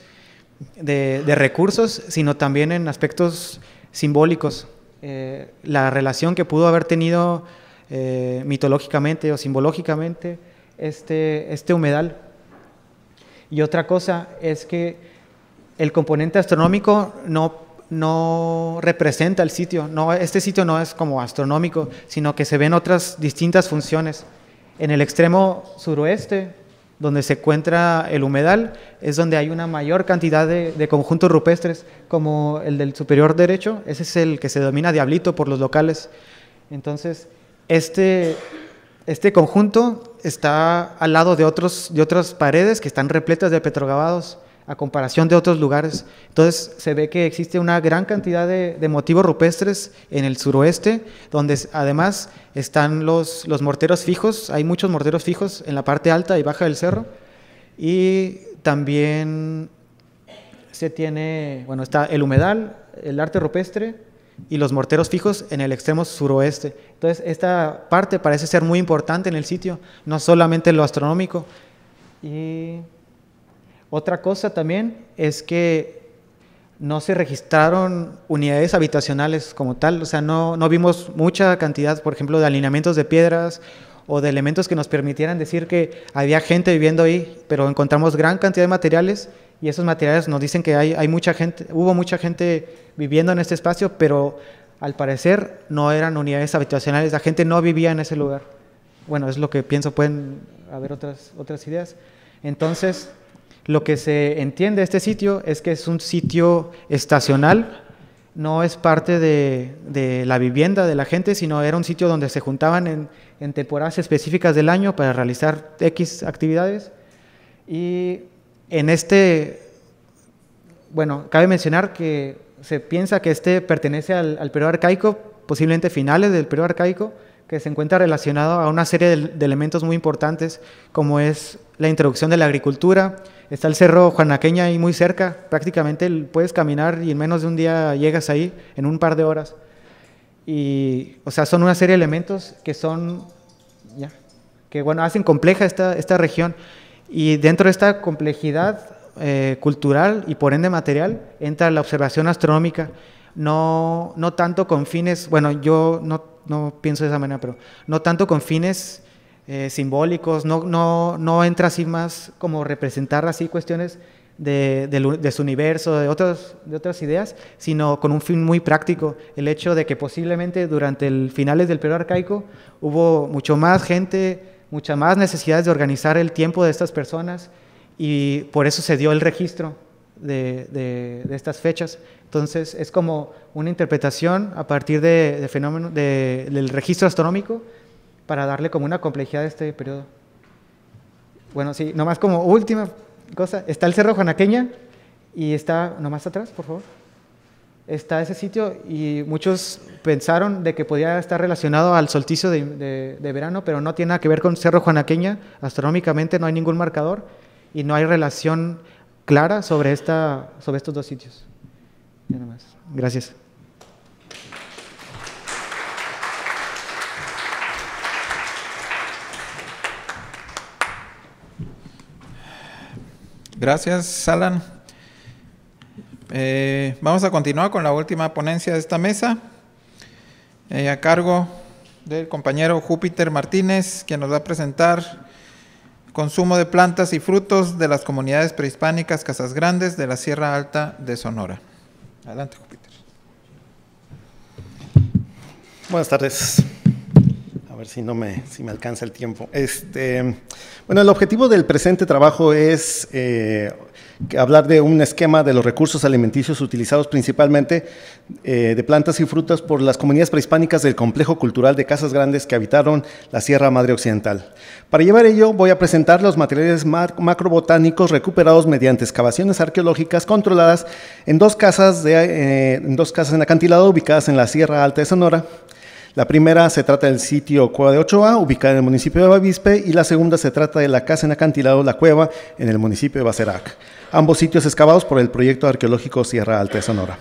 de, recursos, sino también en aspectos simbólicos. Eh, la relación que pudo haber tenido eh, mitológicamente o simbológicamente este, este humedal. Y otra cosa es que el componente astronómico no no representa el sitio. No, este sitio no es como astronómico, sino que se ven otras distintas funciones. En el extremo suroeste, donde se encuentra el humedal, es donde hay una mayor cantidad de, conjuntos rupestres, como el del superior derecho, ese es el que se denomina diablito por los locales. Entonces, este, este conjunto está al lado de, otros, de otras paredes que están repletas de petrograbados a comparación de otros lugares. Entonces se ve que existe una gran cantidad de, motivos rupestres en el suroeste, donde además están los, los morteros fijos, hay muchos morteros fijos en la parte alta y baja del cerro, y también se tiene, bueno, está el humedal, el arte rupestre y los morteros fijos en el extremo suroeste. Entonces esta parte parece ser muy importante en el sitio, no solamente lo astronómico. Y otra cosa también es que no se registraron unidades habitacionales como tal, o sea, no, no vimos mucha cantidad, por ejemplo, de alineamientos de piedras o de elementos que nos permitieran decir que había gente viviendo ahí, pero encontramos gran cantidad de materiales y esos materiales nos dicen que hay, hay mucha gente, hubo mucha gente viviendo en este espacio, pero al parecer no eran unidades habitacionales, la gente no vivía en ese lugar. Bueno, es lo que pienso, pueden haber otras, otras ideas. Entonces, lo que se entiende de este sitio es que es un sitio estacional, no es parte de, la vivienda de la gente, sino era un sitio donde se juntaban en, temporadas específicas del año para realizar X actividades. Y en este, bueno, cabe mencionar que se piensa que este pertenece al, al periodo arcaico, posiblemente finales del periodo arcaico, que se encuentra relacionado a una serie de, elementos muy importantes, como es la introducción de la agricultura. Está el cerro Juanaqueña ahí muy cerca, prácticamente puedes caminar y en menos de un día llegas ahí, en un par de horas. Y, o sea, son una serie de elementos que son, ya, que bueno, hacen compleja esta, esta región. Y dentro de esta complejidad eh, cultural y por ende material entra la observación astronómica, no, no tanto con fines, bueno, yo no no pienso de esa manera, pero no tanto con fines eh, simbólicos, no, no, no entra así más como representar así cuestiones de, de, su universo, de, otros, de otras ideas, sino con un fin muy práctico, el hecho de que posiblemente durante el finales del periodo arcaico hubo mucho más gente, muchas más necesidades de organizar el tiempo de estas personas y por eso se dio el registro de, de estas fechas. Entonces es como una interpretación a partir de, fenómeno, del registro astronómico para darle como una complejidad a este periodo. Bueno, sí, nomás como última cosa, está el Cerro Juanaqueña y está, nomás atrás, por favor, está ese sitio y muchos pensaron de que podía estar relacionado al solsticio de, verano, pero no tiene nada que ver con Cerro Juanaqueña, astronómicamente no hay ningún marcador y no hay relación clara sobre, esta, sobre estos dos sitios. Gracias. Gracias, Alan. Eh, vamos a continuar con la última ponencia de esta mesa, eh, a cargo del compañero Júpiter Martínez, quien nos va a presentar consumo de plantas y frutos de las comunidades prehispánicas Casas Grandes de la Sierra Alta de Sonora. Adelante, Júpiter. Buenas tardes. Ver si no me, alcanza el tiempo. Este, bueno, el objetivo del presente trabajo es eh, hablar de un esquema de los recursos alimenticios utilizados principalmente eh, de plantas y frutas por las comunidades prehispánicas del complejo cultural de Casas Grandes que habitaron la Sierra Madre Occidental. Para llevar ello, voy a presentar los materiales macrobotánicos recuperados mediante excavaciones arqueológicas controladas en dos casas, eh, en dos casas en acantilado ubicadas en la Sierra Alta de Sonora. La primera se trata del sitio Cueva de Ochoa, ubicada en el municipio de Bavispe, y la segunda se trata de la casa en acantilado La Cueva, en el municipio de Bacerac. Ambos sitios excavados por el proyecto arqueológico Sierra Alta de Sonora.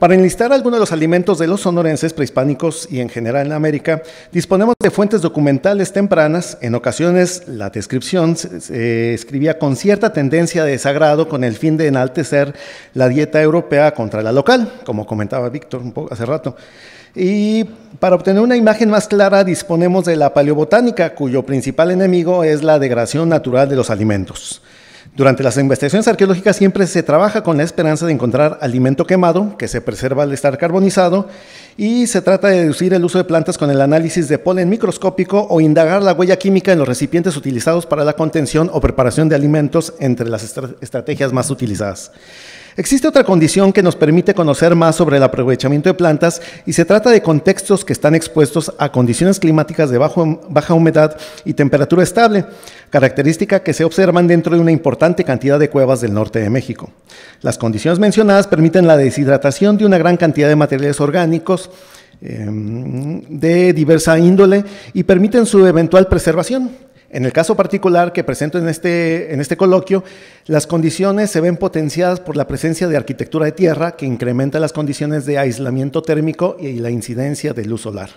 Para enlistar algunos de los alimentos de los sonorenses prehispánicos y en general en América, disponemos de fuentes documentales tempranas. En ocasiones la descripción se escribía con cierta tendencia de desagrado con el fin de enaltecer la dieta europea contra la local, como comentaba Víctor hace rato. Y para obtener una imagen más clara disponemos de la paleobotánica, cuyo principal enemigo es la degradación natural de los alimentos. Durante las investigaciones arqueológicas siempre se trabaja con la esperanza de encontrar alimento quemado, que se preserva al estar carbonizado, y se trata de deducir el uso de plantas con el análisis de polen microscópico o indagar la huella química en los recipientes utilizados para la contención o preparación de alimentos entre las estrategias más utilizadas. Existe otra condición que nos permite conocer más sobre el aprovechamiento de plantas y se trata de contextos que están expuestos a condiciones climáticas de baja humedad y temperatura estable, característica que se observan dentro de una importante cantidad de cuevas del norte de México. Las condiciones mencionadas permiten la deshidratación de una gran cantidad de materiales orgánicos, em, de diversa índole y permiten su eventual preservación. En el caso particular que presento en este, en este coloquio, las condiciones se ven potenciadas por la presencia de arquitectura de tierra que incrementa las condiciones de aislamiento térmico y la incidencia de luz solar.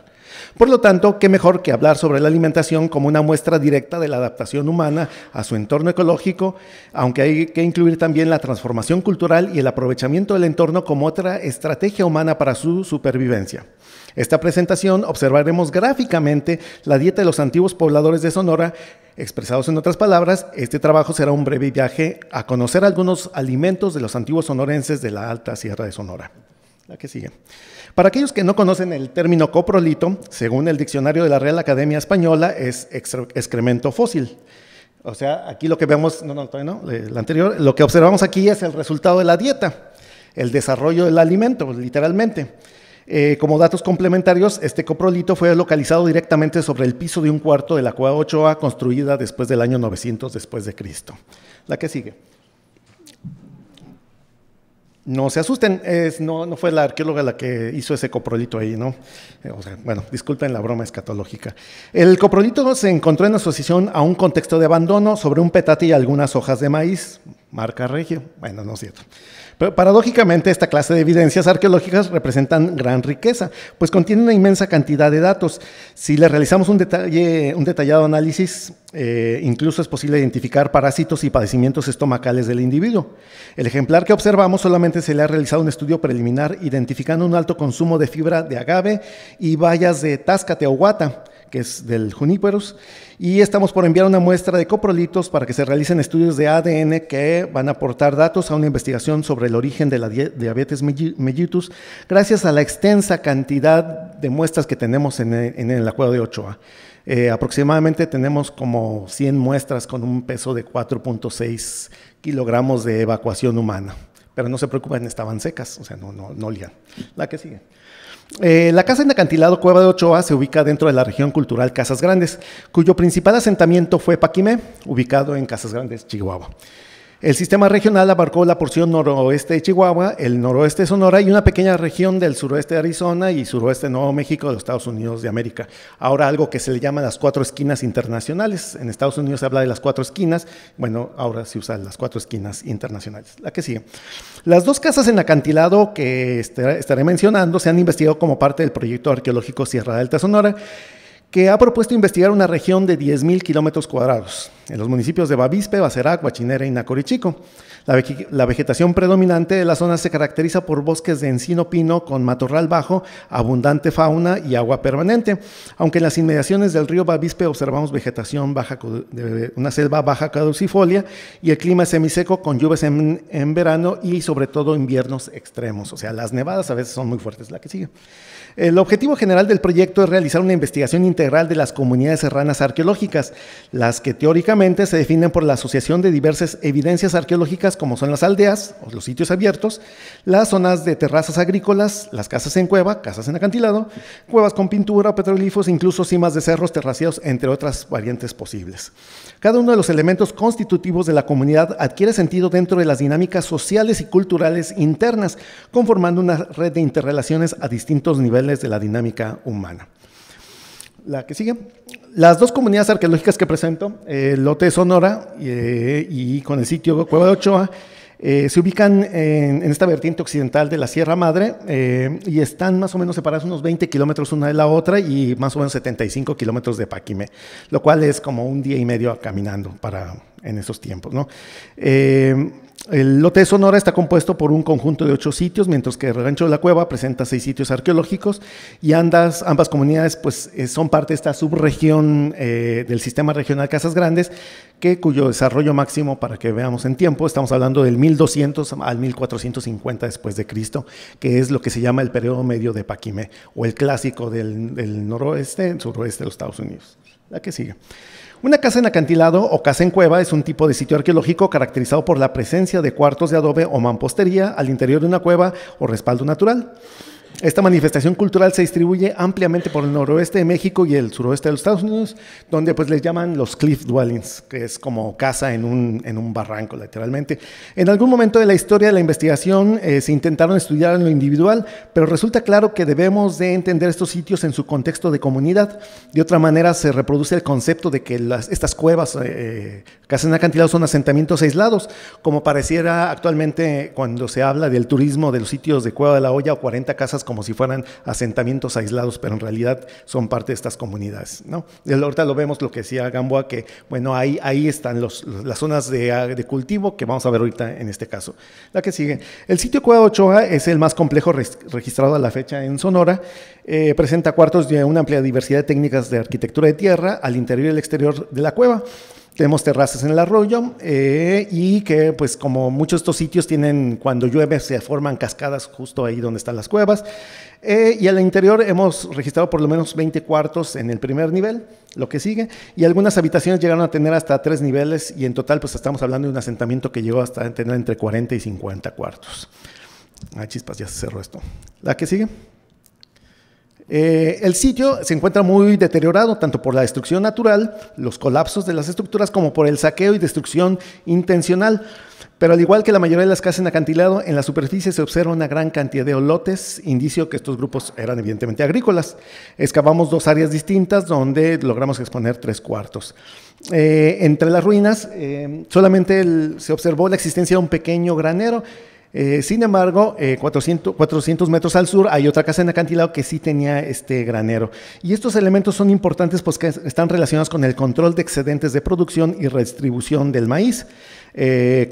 Por lo tanto, qué mejor que hablar sobre la alimentación como una muestra directa de la adaptación humana a su entorno ecológico, aunque hay que incluir también la transformación cultural y el aprovechamiento del entorno como otra estrategia humana para su supervivencia. Esta presentación observaremos gráficamente la dieta de los antiguos pobladores de Sonora. Expresados en otras palabras, este trabajo será un breve viaje a conocer algunos alimentos de los antiguos sonorenses de la Alta Sierra de Sonora. La que sigue. Para aquellos que no conocen el término coprolito, según el diccionario de la Real Academia Española, es excremento fósil. O sea, aquí lo que vemos, no, no, no, el anterior, lo que observamos aquí es el resultado de la dieta, el desarrollo del alimento, literalmente. Eh, como datos complementarios, este coprolito fue localizado directamente sobre el piso de un cuarto de la cueva Ochoa, construida después del año 900 después de Cristo. La que sigue. No se asusten, no, fue la arqueóloga la que hizo ese coprolito ahí, ¿no? Eh, bueno, disculpen la broma escatológica. El coprolito se encontró en asociación a un contexto de abandono sobre un petate y algunas hojas de maíz, marca regio. Bueno, no es cierto. Paradójicamente esta clase de evidencias arqueológicas representan gran riqueza, pues contienen una inmensa cantidad de datos. Si le realizamos un, detalle, un detallado análisis, eh, incluso es posible identificar parásitos y padecimientos estomacales del individuo. El ejemplar que observamos solamente se le ha realizado un estudio preliminar identificando un alto consumo de fibra de agave y bayas de táscate o guata que es del Juniperus, y estamos por enviar una muestra de coprolitos para que se realicen estudios de ADN que van a aportar datos a una investigación sobre el origen de la diabetes mellitus, gracias a la extensa cantidad de muestras que tenemos en el, acuerdo de Ochoa. Eh, aproximadamente tenemos como 100 muestras con un peso de 4.6 kilogramos de evacuación humana. Pero no se preocupen, estaban secas, o sea, no, no, no La que sigue. Eh, la casa en acantilado Cueva de Ochoa se ubica dentro de la región cultural Casas Grandes, cuyo principal asentamiento fue Paquimé, ubicado en Casas Grandes, Chihuahua. El sistema regional abarcó la porción noroeste de Chihuahua, el noroeste de Sonora y una pequeña región del suroeste de Arizona y suroeste de Nuevo México de los Estados Unidos de América. Ahora algo que se le llama las cuatro esquinas internacionales. En Estados Unidos se habla de las cuatro esquinas, bueno, ahora se usan las cuatro esquinas internacionales. La que sigue. Las dos casas en acantilado que estaré mencionando se han investigado como parte del proyecto arqueológico Sierra Alta Sonora que ha propuesto investigar una región de 10.000 kilómetros cuadrados. en los municipios de Bavispe, Bacerac, Huachinera y Nacorichico. La, la vegetación predominante de la zona se caracteriza por bosques de encino pino con matorral bajo, abundante fauna y agua permanente, aunque en las inmediaciones del río Bavispe observamos vegetación baja, una selva baja caducifolia y el clima es semiseco con lluvias en, en verano y sobre todo inviernos extremos, o sea, las nevadas a veces son muy fuertes. La que sigue. El objetivo general del proyecto es realizar una investigación integral de las comunidades serranas arqueológicas, las que teóricamente se definen por la asociación de diversas evidencias arqueológicas como son las aldeas o los sitios abiertos, las zonas de terrazas agrícolas, las casas en cueva, casas en acantilado, cuevas con pintura, petroglifos, incluso cimas de cerros terraceados, entre otras variantes posibles. Cada uno de los elementos constitutivos de la comunidad adquiere sentido dentro de las dinámicas sociales y culturales internas, conformando una red de interrelaciones a distintos niveles de la dinámica humana. La que sigue. Las dos comunidades arqueológicas que presento, el lote de Sonora eh, y con el sitio Cueva de Ochoa, eh, se ubican en, esta vertiente occidental de la Sierra Madre eh, y están más o menos separadas unos 20 kilómetros una de la otra y más o menos 75 kilómetros de Paquime, lo cual es como un día y medio caminando para en esos tiempos. ¿no? Eh, el lote de Sonora está compuesto por un conjunto de ocho sitios, mientras que el Rancho de la Cueva presenta seis sitios arqueológicos y ambas, comunidades pues, eh, son parte de esta subregión eh, del sistema regional Casas Grandes, que, cuyo desarrollo máximo, para que veamos en tiempo, estamos hablando del 1200 al 1450 después de Cristo, que es lo que se llama el periodo medio de Paquime, o el clásico del, del noroeste, suroeste de los Estados Unidos. La que sigue. Una casa en acantilado o casa en cueva es un tipo de sitio arqueológico caracterizado por la presencia de cuartos de adobe o mampostería al interior de una cueva o respaldo natural. Esta manifestación cultural se distribuye ampliamente por el noroeste de México y el suroeste de los Estados Unidos, donde pues les llaman los cliff dwellings, que es como casa en un, en un barranco, literalmente. En algún momento de la historia de la investigación eh, se intentaron estudiar en lo individual, pero resulta claro que debemos de entender estos sitios en su contexto de comunidad. De otra manera se reproduce el concepto de que las, estas cuevas, eh, casas en acantilados, son asentamientos aislados, como pareciera actualmente cuando se habla del turismo de los sitios de Cueva de la Olla o 40 casas como si fueran asentamientos aislados, pero en realidad son parte de estas comunidades. ¿no? Ahorita lo vemos, lo que decía Gamboa, que bueno, ahí, ahí están las zonas de, de, cultivo que vamos a ver ahorita en este caso. La que sigue. El sitio Cueva Ochoa es el más complejo registrado a la fecha en Sonora. Eh, presenta cuartos de una amplia diversidad de técnicas de arquitectura de tierra al interior y el exterior de la cueva. Tenemos terrazas en el arroyo eh, y que pues como muchos de estos sitios tienen, cuando llueve se forman cascadas justo ahí donde están las cuevas. Eh, y al interior hemos registrado por lo menos 20 cuartos en el primer nivel, lo que sigue, y algunas habitaciones llegaron a tener hasta tres niveles y en total pues estamos hablando de un asentamiento que llegó hasta tener entre 40 y 50 cuartos. Ah, chispas, ya se cerró esto. La que sigue. Eh, el sitio se encuentra muy deteriorado tanto por la destrucción natural, los colapsos de las estructuras, como por el saqueo y destrucción intencional. Pero al igual que la mayoría de las casas en acantilado, en la superficie se observa una gran cantidad de olotes, indicio que estos grupos eran evidentemente agrícolas. Excavamos dos áreas distintas donde logramos exponer tres cuartos. Eh, entre las ruinas eh, solamente se observó la existencia de un pequeño granero. Eh, sin embargo, eh, 400, 400, metros al sur hay otra casa en acantilado que sí tenía este granero. Y estos elementos son importantes porque están relacionados con el control de excedentes de producción y redistribución del maíz. Eh,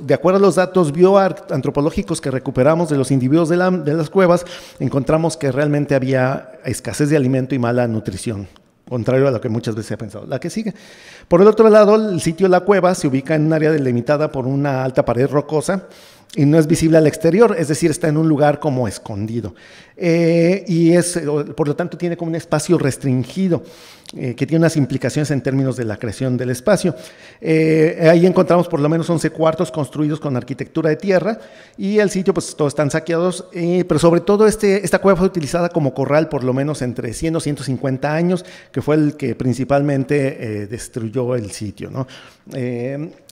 de acuerdo a los datos bioantropológicos que recuperamos de los individuos de las cuevas, encontramos que realmente había escasez de alimento y mala nutrición contrario a lo que muchas veces se ha pensado. La que sigue. Por el otro lado, el sitio de la cueva se ubica en un área delimitada por una alta pared rocosa y no es visible al exterior, es decir, está en un lugar como escondido. Eh, y es, por lo tanto, tiene como un espacio restringido, eh, que tiene unas implicaciones en términos de la creación del espacio. Eh, ahí encontramos por lo menos 11 cuartos construidos con arquitectura de tierra y el sitio, pues todos están saqueados, pero sobre todo este, esta cueva fue utilizada como corral por lo menos entre 100 o 150 años, que fue el que principalmente destruyó el sitio. ¿no?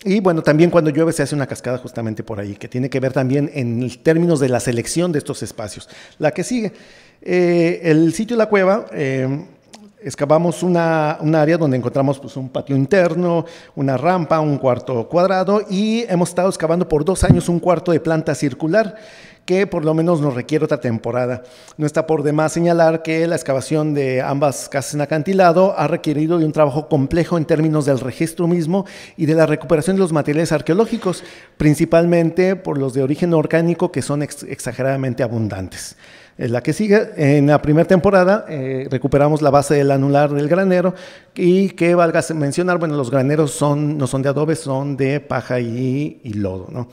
y bueno, también cuando llueve se hace una cascada justamente por ahí, que tiene que ver también en términos de la selección de estos espacios. La que sigue, eh, el sitio de la cueva, eh, excavamos una, un área donde encontramos pues, un patio interno, una rampa, un cuarto cuadrado y hemos estado excavando por dos años un cuarto de planta circular que por lo menos nos requiere otra temporada. No está por demás señalar que la excavación de ambas casas en acantilado ha requerido de un trabajo complejo en términos del registro mismo y de la recuperación de los materiales arqueológicos, principalmente por los de origen orgánico que son exageradamente abundantes. La que sigue, en la primera temporada, eh, recuperamos la base del anular del granero y que valga mencionar, bueno, los graneros son, no son de adobe, son de paja y, lodo, ¿no?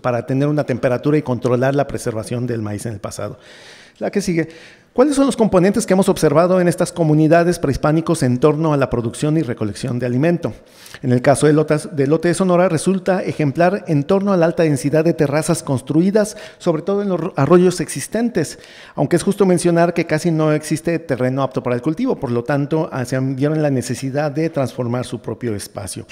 para tener una temperatura y controlar la preservación del maíz en el pasado. La que sigue, ¿Cuáles son los componentes que hemos observado en estas comunidades prehispánicos en torno a la producción y recolección de alimento? En el caso del lote, lote de Sonora resulta ejemplar en torno a la alta densidad de terrazas construidas, sobre todo en los arroyos existentes, aunque es justo mencionar que casi no existe terreno apto para el cultivo, por lo tanto se vieron la necesidad de transformar su propio espacio.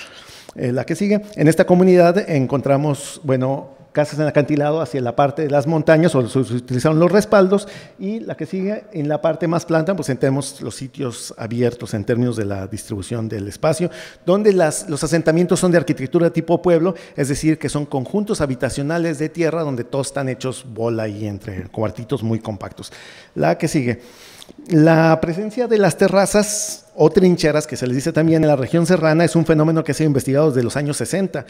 Eh, la que sigue, en esta comunidad encontramos, bueno, casas en acantilado hacia la parte de las montañas, o se utilizaron los respaldos, y la que sigue en la parte más planta, pues tenemos los sitios abiertos en términos de la distribución del espacio, donde las, los asentamientos son de arquitectura tipo pueblo, es decir, que son conjuntos habitacionales de tierra donde todos están hechos bola y entre cuartitos muy compactos. La que sigue. La presencia de las terrazas o trincheras, que se les dice también en la región serrana, es un fenómeno que se ha investigado desde los años 60.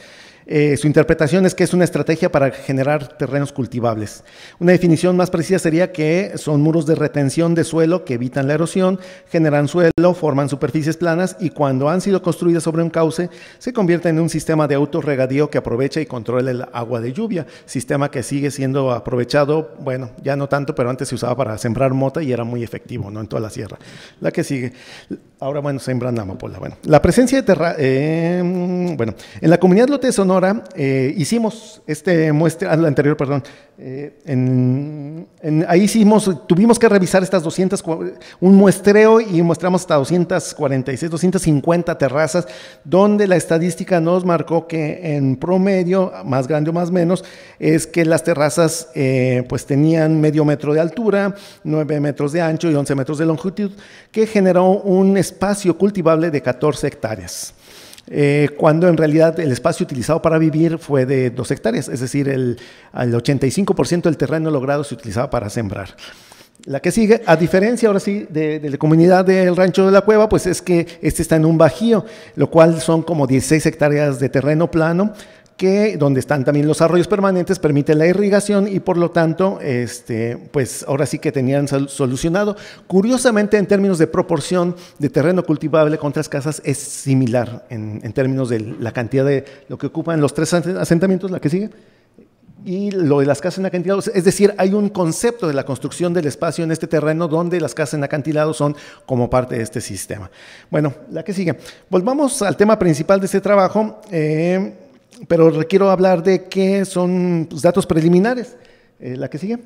Eh, su interpretación es que es una estrategia para generar terrenos cultivables. Una definición más precisa sería que son muros de retención de suelo que evitan la erosión, generan suelo, forman superficies planas y cuando han sido construidas sobre un cauce se convierten en un sistema de autorregadío que aprovecha y controla el agua de lluvia, sistema que sigue siendo aprovechado, bueno, ya no tanto, pero antes se usaba para sembrar mota y era muy efectivo ¿no? en toda la sierra. La que sigue. Ahora, bueno, sembran amapola. Bueno, la presencia de terra... Eh, bueno, en la comunidad Lote de Sonora eh, hicimos este muestra... Ah, la anterior, perdón. Eh, ahí tuvimos que revisar estas 200, un muestreo y mostramos hasta 246, 250 terrazas, donde la estadística nos marcó que en promedio, más grande o más menos, es que las terrazas pues tenían medio metro de altura, 9 metros de ancho y 11 metros de longitud, que generó un espacio cultivable de 14 hectáreas. Eh, cuando en realidad el espacio utilizado para vivir fue de 2 hectáreas, es decir, el, 85% del terreno logrado se utilizaba para sembrar. La que sigue, a diferencia ahora sí de, de, la comunidad del rancho de la cueva, pues es que este está en un bajío, lo cual son como 16 hectáreas de terreno plano, que donde están también los arroyos permanentes permite la irrigación y por lo tanto, este, pues ahora sí que tenían solucionado. Curiosamente, en términos de proporción de terreno cultivable con las casas es similar en, términos de la cantidad de lo que ocupan los tres asentamientos, la que sigue. Y lo de las casas en acantilado, es decir, hay un concepto de la construcción del espacio en este terreno donde las casas en acantilado son como parte de este sistema. Bueno, la que sigue. Volvamos al tema principal de este trabajo. Eh, pero requiero hablar de qué son pues, datos preliminares. Eh, la que sigue.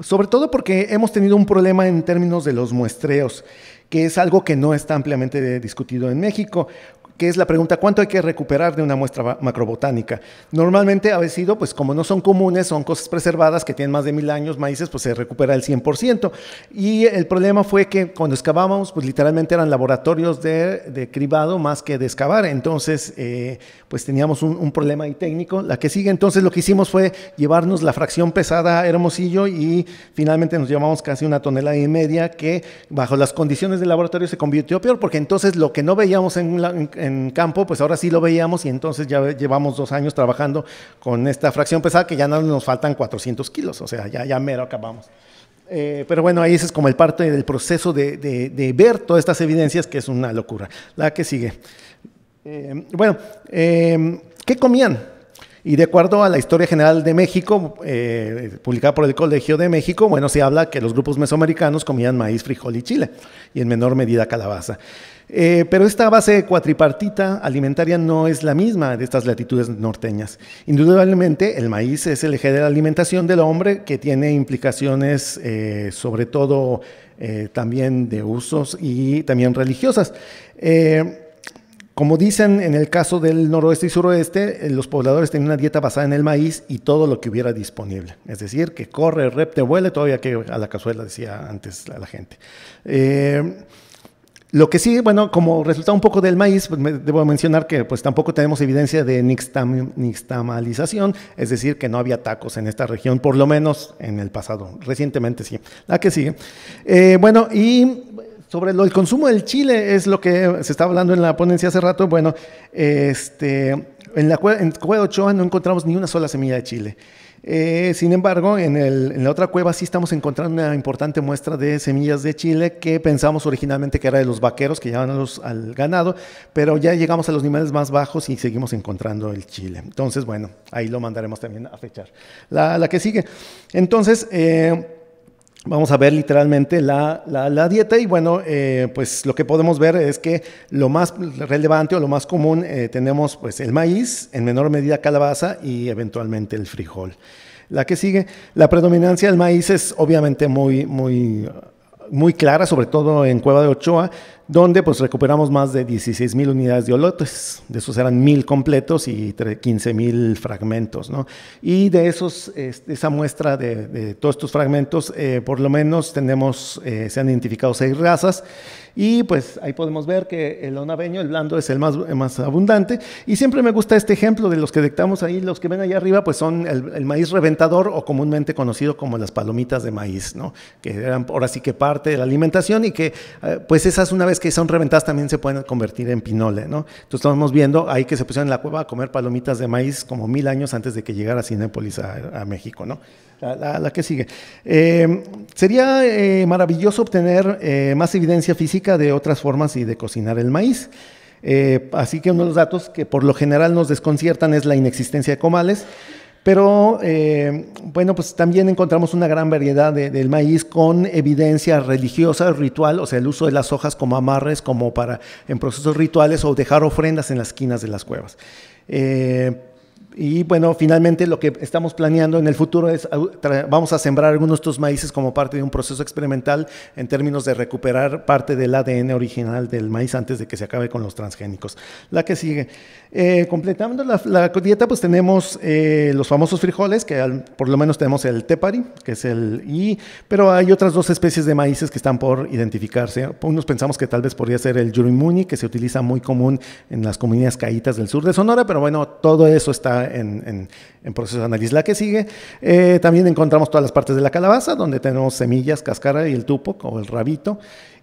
Sobre todo porque hemos tenido un problema en términos de los muestreos, que es algo que no está ampliamente discutido en México que es la pregunta, ¿cuánto hay que recuperar de una muestra macrobotánica? Normalmente ha sido, pues como no son comunes, son cosas preservadas que tienen más de mil años, maíces, pues se recupera el 100%. Y el problema fue que cuando excavábamos, pues literalmente eran laboratorios de, cribado más que de excavar. Entonces, eh, pues teníamos un, problema ahí técnico. La que sigue, entonces lo que hicimos fue llevarnos la fracción pesada a Hermosillo y finalmente nos llevamos casi una tonelada y media que bajo las condiciones del laboratorio se convirtió peor, porque entonces lo que no veíamos en, la, en en campo, pues ahora sí lo veíamos y entonces ya llevamos dos años trabajando con esta fracción pesada que ya no nos faltan 400 kilos, o sea, ya, ya mero acabamos. Eh, pero bueno, ahí ese es como el parte del proceso de, ver todas estas evidencias, que es una locura. La que sigue. Eh, bueno, eh, ¿qué comían? Y de acuerdo a la Historia General de México, publicada por el Colegio de México, bueno, se habla que los grupos mesoamericanos comían maíz, frijol y chile, y en menor medida calabaza. Eh, pero esta base cuatripartita alimentaria no es la misma de estas latitudes norteñas. Indudablemente, el maíz es el eje de la alimentación del hombre que tiene implicaciones eh, sobre todo eh, también de usos y también religiosas. como dicen en el caso del noroeste y suroeste, los pobladores tenían una dieta basada en el maíz y todo lo que hubiera disponible. Es decir, que corre, repte, vuele, todavía que a la cazuela decía antes la gente. Lo que sí, bueno, como resultado un poco del maíz, pues me- debo mencionar que pues tampoco tenemos evidencia de nixtam- nixtamalización, es decir, que no había tacos en esta región, por lo menos en el pasado. Recientemente sí. La que sigue. Eh, bueno, y sobre lo, el consumo del chile es lo que se estaba hablando en la ponencia hace rato. Bueno, este, en la en Cueva de Ochoa no encontramos ni una sola semilla de chile. Eh, sin embargo, en, la otra cueva sí estamos encontrando una importante muestra de semillas de chile que pensamos originalmente que era de los vaqueros que llevaban los- al ganado, pero ya llegamos a los niveles más bajos y seguimos encontrando el chile. Entonces, bueno, ahí lo mandaremos también a fechar. La, la que sigue. Entonces, eh, Vamos a ver literalmente la, la- dieta y bueno, eh, pues lo que podemos ver es que lo más relevante o lo más común eh, tenemos pues el maíz, en menor medida calabaza y eventualmente el frijol. La que sigue, la predominancia del maíz es obviamente muy, muy, muy clara, sobre todo en Cueva de Ochoa, donde pues recuperamos más de 16 mil unidades de olotes, de esos eran mil completos y 15 mil fragmentos, ¿no? Y de esos, esa muestra de, de todos estos fragmentos, eh, por lo menos tenemos, eh, se han identificado seis razas, y pues ahí podemos ver que el onaveño, el blando, es el más, el más abundante, y siempre me gusta este ejemplo de los que dictamos ahí, los que ven allá arriba, pues son el, el maíz reventador o comúnmente conocido como las palomitas de maíz, ¿no? Que eran ahora sí que parte de la alimentación y que eh, pues esas una vez que son reventadas también se pueden convertir en pinole, ¿no? Entonces estamos viendo ahí que se pusieron en la cueva a comer palomitas de maíz como mil años antes de que llegara Cinépolis a, México, ¿no? La, que sigue. Eh, sería eh, maravilloso obtener eh, más evidencia física de otras formas y de cocinar el maíz. Así que uno de los datos que por lo general nos desconciertan es la inexistencia de comales. Pero eh, bueno, pues también encontramos una gran variedad de- del maíz con evidencia religiosa, ritual, o sea, el uso de las hojas como amarres, como para en procesos rituales o dejar ofrendas en las esquinas de las cuevas. Eh, y bueno, finalmente lo que estamos planeando en el futuro es, vamos a sembrar algunos de estos maíces como parte de un proceso experimental en términos de recuperar parte del ADN original del maíz antes de que se acabe con los transgénicos. La que sigue. Eh, completando la, dieta, pues tenemos eh, los famosos frijoles, que al- por lo menos tenemos el tepari, que es el y, pero hay otras dos especies de maíces que están por identificarse. Unos pensamos que tal vez podría ser el yurimuni, que se utiliza muy común en las comunidades caítas del sur de Sonora, pero bueno, todo eso está en, proceso de análisis. La que sigue, eh, también encontramos todas las partes de la calabaza, donde tenemos semillas, cáscara y el tupo, o el rabito.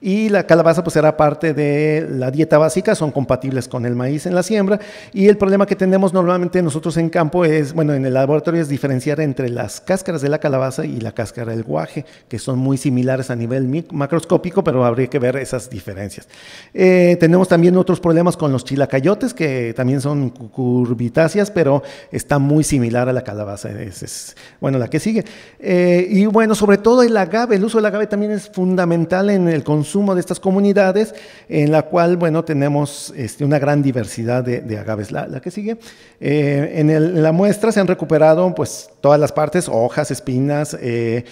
Y la calabaza pues será parte de la dieta básica, son compatibles con el maíz en la siembra. Y el problema que tenemos normalmente nosotros en campo es, bueno, en el laboratorio es diferenciar entre las cáscaras de la calabaza y la cáscara del guaje, que son muy similares a nivel macroscópico, pero habría que ver esas diferencias. Eh, tenemos también otros problemas con los chilacayotes, que también son curvitáceas, pero está muy similar a la calabaza. Es, es- bueno, la que sigue. Eh, y bueno, sobre todo el agave, el uso del agave también es fundamental en el consumo de estas comunidades, en la cual, bueno, tenemos este, una gran diversidad de, agaves. La, que sigue. Eh, en la muestra se han recuperado pues todas las partes, hojas, espinas, eh,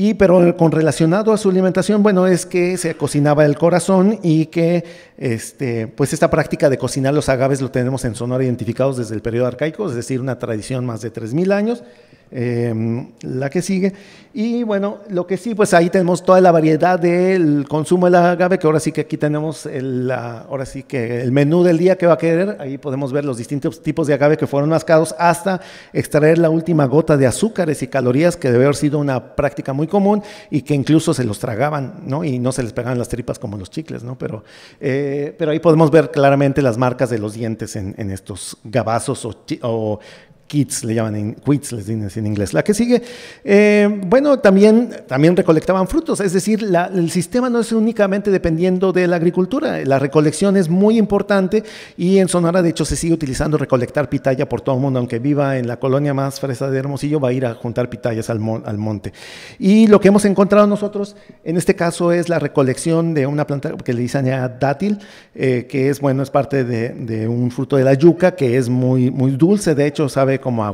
y pero con relacionado a su alimentación, bueno, es que se cocinaba el corazón y que este, pues esta práctica de cocinar los agaves lo tenemos en Sonora identificados desde el periodo arcaico, es decir, una tradición más de 3.000 años. Eh, la que sigue. Y bueno, lo que sí, pues ahí tenemos toda la variedad del consumo del agave, que ahora sí que aquí tenemos el, la- ahora sí que el menú del día que va a querer. Ahí podemos ver los distintos tipos de agave que fueron mascados hasta extraer la última gota de azúcares y calorías, que debe haber sido una práctica muy común y que incluso se los tragaban, ¿no? Y no se les pegaban las tripas como los chicles, ¿no? Pero, eh, pero ahí podemos ver claramente las marcas de los dientes en, estos gabazos o kits, le llaman en quits, les dicen en inglés. La que sigue, eh, bueno, también, también recolectaban frutos, es decir, la- el sistema no es únicamente dependiendo de la agricultura, la recolección es muy importante y en Sonora, de hecho, se sigue utilizando recolectar pitaya por todo el mundo, aunque viva en la colonia más fresa de Hermosillo, va a ir a juntar pitayas al, mon- al monte. Y lo que hemos encontrado nosotros, en este caso, es la recolección de una planta que le dicen ya dátil, eh, que es, bueno, es parte de, de un fruto de la yuca, que es muy, muy dulce, de hecho, sabe como a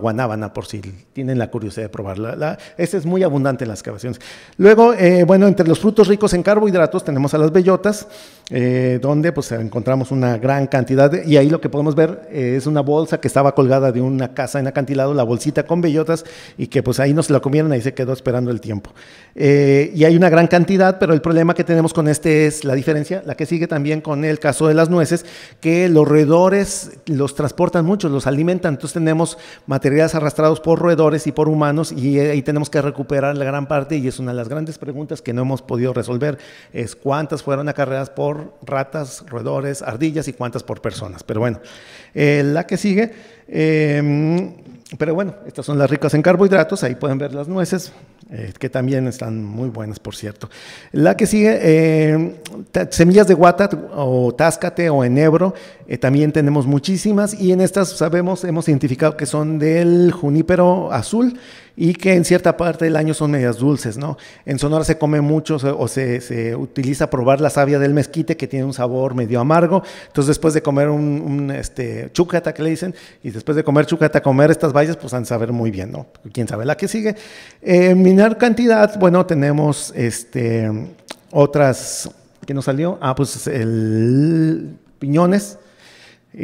por si tienen la curiosidad de probarla. La, es muy abundante en las excavaciones. Luego, eh, bueno, entre los frutos ricos en carbohidratos tenemos a las bellotas, eh, donde pues encontramos una gran cantidad, y ahí lo que podemos ver eh, es una bolsa que estaba colgada de una casa en acantilado, la bolsita con bellotas, y que pues ahí no se la comieron, ahí se quedó esperando el tiempo. Y hay una gran cantidad, pero el problema que tenemos con este es la diferencia, la que sigue también con el caso de las nueces, que los roedores los transportan mucho, los alimentan, entonces tenemos materiales arrastrados por roedores y por humanos, y ahí tenemos que recuperar la gran parte, y es una de las grandes preguntas que no hemos podido resolver, es cuántas fueron acarreadas por ratas, roedores, ardillas y cuántas por personas. Pero bueno, eh, la que sigue, eh, pero bueno, estas son las ricas en carbohidratos, ahí pueden ver las nueces, eh, que también están muy buenas, por cierto. La que sigue, eh, semillas de guata o táscate o enebro, eh, también tenemos muchísimas y en estas sabemos, hemos identificado que son del junípero azul y que en cierta parte del año son medias dulces, ¿no? En Sonora se come mucho o se, se utiliza probar la savia del mezquite que tiene un sabor medio amargo, entonces después de comer un, este, chúcata que le dicen, y después de comer chúcata, comer estas bayas, pues han saber muy bien, ¿no? Quién sabe la que sigue. Eh, en menor cantidad, bueno, tenemos este, otras, ¿qué nos salió? Ah, pues el piñones,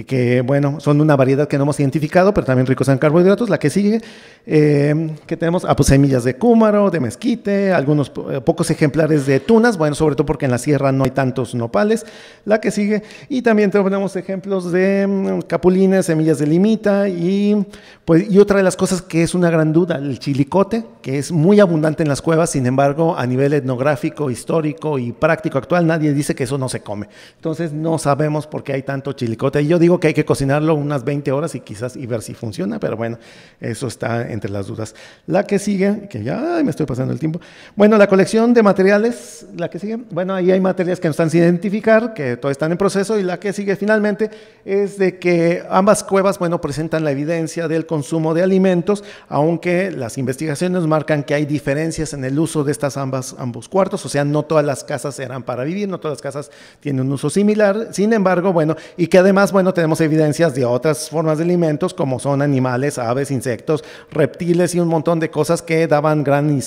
que bueno, son una variedad que no hemos identificado, pero también ricos en carbohidratos. La que sigue, eh, que tenemos, ah, pues semillas de cúmaro, de mezquite, algunos eh, pocos ejemplares de tunas, bueno, sobre todo porque en la sierra no hay tantos nopales. La que sigue, y también tenemos ejemplos de mm, capulines, semillas de limita, y, pues, y otra de las cosas que es una gran duda, el chilicote, que es muy abundante en las cuevas, sin embargo, a nivel etnográfico, histórico y práctico actual, nadie dice que eso no se come. Entonces, no sabemos por qué hay tanto chilicote. Y yo digo que hay que cocinarlo unas 20 horas y quizás y ver si funciona, pero bueno, eso está entre las dudas. La que sigue, que ya ay, me estoy pasando el tiempo. Bueno, la colección de materiales, la que sigue, bueno, ahí hay materiales que no están sin identificar, que todavía están en proceso, y la que sigue finalmente es de que ambas cuevas, bueno, presentan la evidencia del consumo de alimentos, aunque las investigaciones marcan que hay diferencias en el uso de estas ambas, ambos cuartos, o sea, no todas las casas eran para vivir, no todas las casas tienen un uso similar, sin embargo, bueno, y que además, bueno, tenemos evidencias de otras formas de alimentos, como son animales, aves, insectos, reptiles y un montón de cosas que daban gran,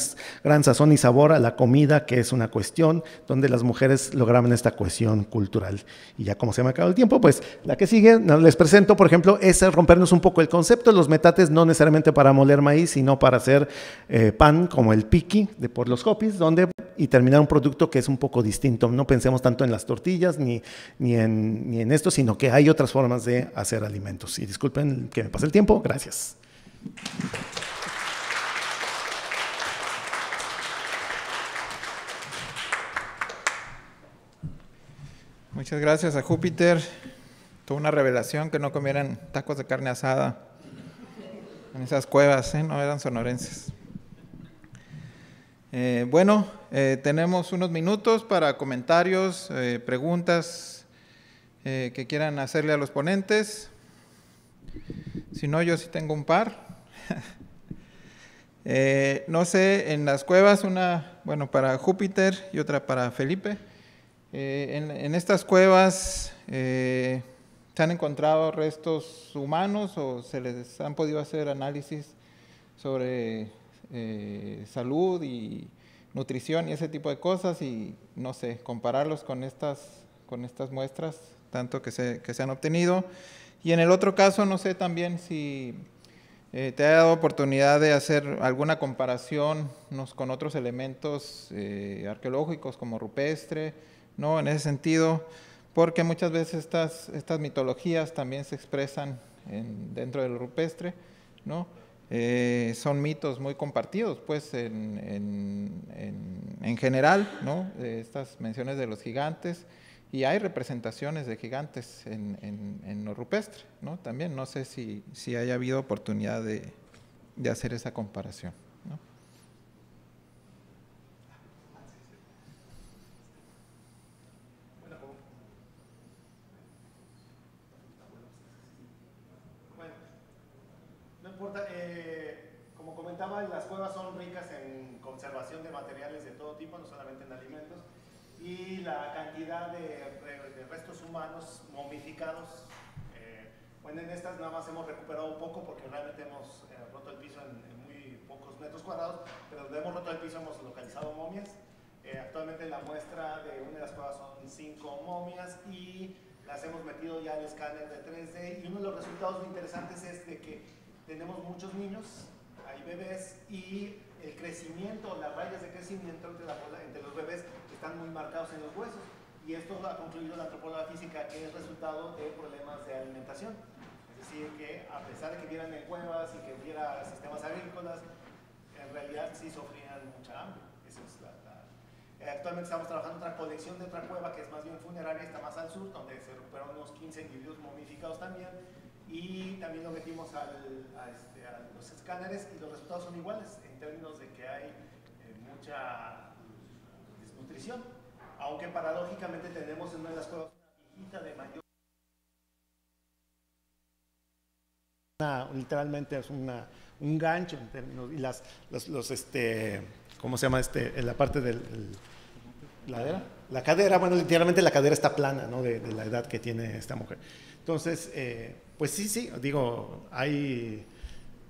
gran sazón y sabor a la comida, que es una cuestión donde las mujeres lograban esta cohesión cultural. Y ya como se me ha acabado el tiempo, pues la que sigue, les presento, por ejemplo, es rompernos un poco el concepto, los metates no necesariamente para moler maíz, sino para hacer eh, pan como el piqui de por los hopis, donde y terminar un producto que es un poco distinto. No pensemos tanto en las tortillas ni, ni, en, ni en esto, sino que hay otras formas de hacer alimentos. Y disculpen que me pase el tiempo, gracias. Muchas gracias a Júpiter. Tuvo una revelación que no comieran tacos de carne asada en esas cuevas, ¿eh? no eran sonorenses. Eh, bueno, eh, tenemos unos minutos para comentarios, eh, preguntas eh, que quieran hacerle a los ponentes. Si no, yo sí tengo un par. Eh, no sé, en las cuevas, una, bueno, para Júpiter y otra para Felipe. Eh, en, estas cuevas se han encontrado restos humanos o se les han podido hacer análisis sobre salud y nutrición y ese tipo de cosas y no sé, compararlos con estas, con estas muestras, tanto que se, que se han obtenido. Y en el otro caso, no sé también si eh, te ha dado oportunidad de hacer alguna comparación nos- con otros elementos eh, arqueológicos como rupestre, ¿no? En ese sentido, porque muchas veces estas, estas mitologías también se expresan en- dentro del rupestre, ¿no? Eh, son mitos muy compartidos, pues, en, en- en- en general, ¿no? Eh, estas menciones de los gigantes, y hay representaciones de gigantes en, en, lo rupestre, ¿no? También no sé si, si haya habido oportunidad de, de hacer esa comparación, ¿no? No importa, eh, como comentaba, las cuevas son ricas en conservación de materiales de todo tipo, no solamente en alimentos, y la cantidad de, de restos humanos momificados eh, Bueno, en estas nada más hemos recuperado un poco porque realmente hemos eh, roto el piso en, en, muy pocos metros cuadrados, pero donde hemos roto el piso hemos localizado momias. Eh, actualmente la muestra de una de las cuevas son cinco momias y ya al escáner de 3D y uno de los resultados interesantes es de que tenemos muchos niños, hay bebés y el crecimiento, las rayas de crecimiento entre, los bebés están muy marcados en los huesos y esto ha concluido la antropóloga física que es resultado de problemas de alimentación. Es decir, que a pesar de que vieran en cuevas y que hubiera sistemas agrícolas, en realidad sí sufrían mucha hambre. Eso es la, la... Eh, actualmente estamos trabajando en otra colección de otra cueva que es más bien funeraria, está más al sur, donde se recuperaron unos 15 individuos momificados también. Y también lo metimos este, a, los escáneres y los resultados son iguales en términos de que hay eh, mucha desnutrición. Aunque paradójicamente tenemos en una de las cuevas una viejita de mayor literalmente es una, un gancho en términos, y las, los, este, ¿cómo se llama este? En la parte del, el, ¿ladera? La cadera, bueno, literalmente la cadera está plana, ¿no? De, la edad que tiene esta mujer. Entonces, eh, pues sí, sí, digo, hay,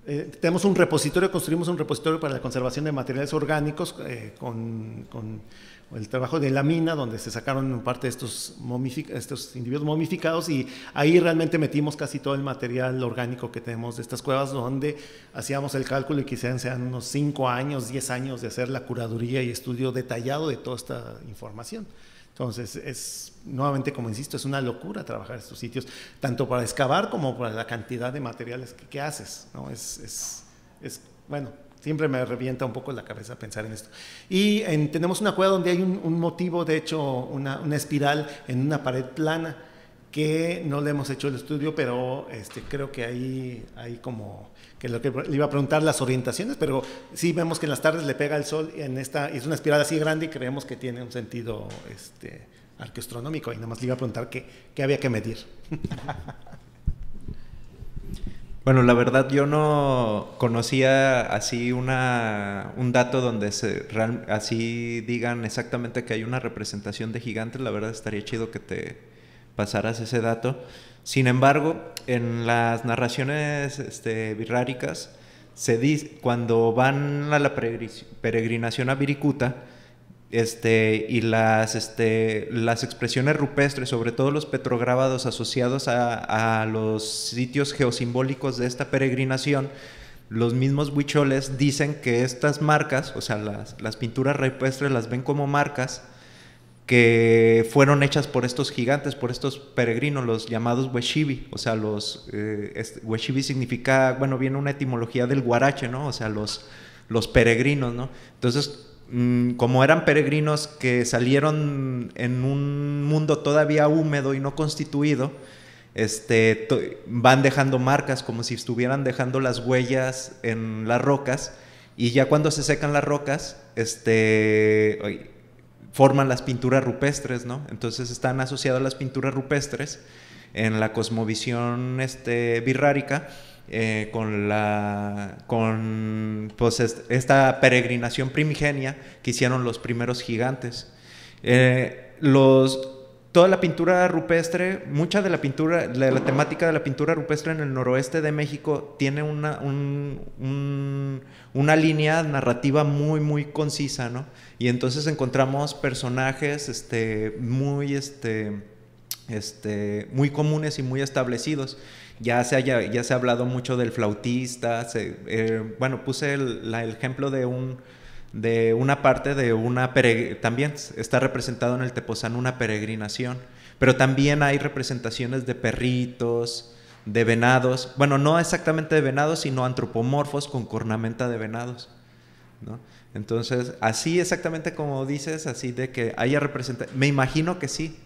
eh, tenemos un repositorio, construimos un repositorio para la conservación de materiales orgánicos eh, con, con el trabajo de la mina, donde se sacaron parte de estos, estos individuos momificados y ahí realmente metimos casi todo el material orgánico que tenemos de estas cuevas, donde hacíamos el cálculo y quizás sean unos 5 años, 10 años de hacer la curaduría y estudio detallado de toda esta información. Entonces, es, nuevamente, como insisto, es una locura trabajar estos sitios, tanto para excavar como para la cantidad de materiales que, que haces. ¿no? Es, es, es, bueno, Siempre me revienta un poco la cabeza pensar en esto. Y en, tenemos una cueva donde hay un, un motivo, de hecho, una, una, espiral en una pared plana, que no le hemos hecho el estudio, pero este, creo que ahí hay como, que lo que le iba a preguntar las orientaciones, pero sí vemos que en las tardes le pega el sol en esta, es una espiral así grande y creemos que tiene un sentido este, arqueastronómico. Y nada más le iba a preguntar qué, qué había que medir. Bueno, la verdad yo no conocía así una, un dato donde se real, así digan exactamente que hay una representación de gigantes. La verdad estaría chido que te pasaras ese dato. Sin embargo, en las narraciones este, birráricas, se dice, cuando van a la peregrinación a Viricuta, este, y las, este, las expresiones rupestres, sobre todo los petrograbados asociados a, a, los sitios geosimbólicos de esta peregrinación, los mismos huicholes dicen que estas marcas, o sea, las, las pinturas rupestres las ven como marcas que fueron hechas por estos gigantes, por estos peregrinos, los llamados Weshibi, o sea, los eh, Weshibi significa, bueno, viene una etimología del guarache, ¿no? O sea, los, los peregrinos, ¿no? Entonces, como eran peregrinos que salieron en un mundo todavía húmedo y no constituido, este, van dejando marcas como si estuvieran dejando las huellas en las rocas y ya cuando se secan las rocas, este, forman las pinturas rupestres, ¿no? Entonces están asociadas las pinturas rupestres en la cosmovisión este, birrárica eh, con, la, con pues, esta peregrinación primigenia que hicieron los primeros gigantes. Eh, los, toda la pintura rupestre, mucha de la pintura, de la temática de la pintura rupestre en el noroeste de México tiene una, un, un, una línea narrativa muy, muy concisa, ¿no? Y entonces encontramos personajes este, muy, este, este, muy comunes y muy establecidos. Ya se, haya, ya se ha hablado mucho del flautista, se, eh, bueno, puse la, el, ejemplo de, un, de una parte de una también está representado en el Tepozán una peregrinación, pero también hay representaciones de perritos, de venados, bueno, no exactamente de venados, sino antropomorfos con cornamenta de venados, ¿no? Entonces, así exactamente como dices, así de que haya representación, me imagino que sí,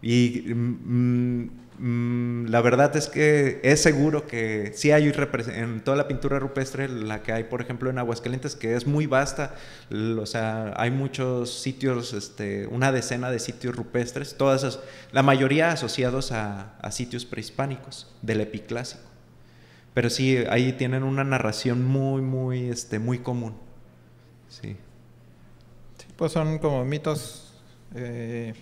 y mm, mm, la verdad es que es seguro que sí hay en toda la pintura rupestre, la que hay, por ejemplo, en Aguascalientes, que es muy vasta, o sea, hay muchos sitios, este, una decena de sitios rupestres, todas esas, la mayoría asociados a, sitios prehispánicos del epiclásico. Pero sí, ahí tienen una narración muy, muy, este, muy común. Sí pues son como mitos. Eh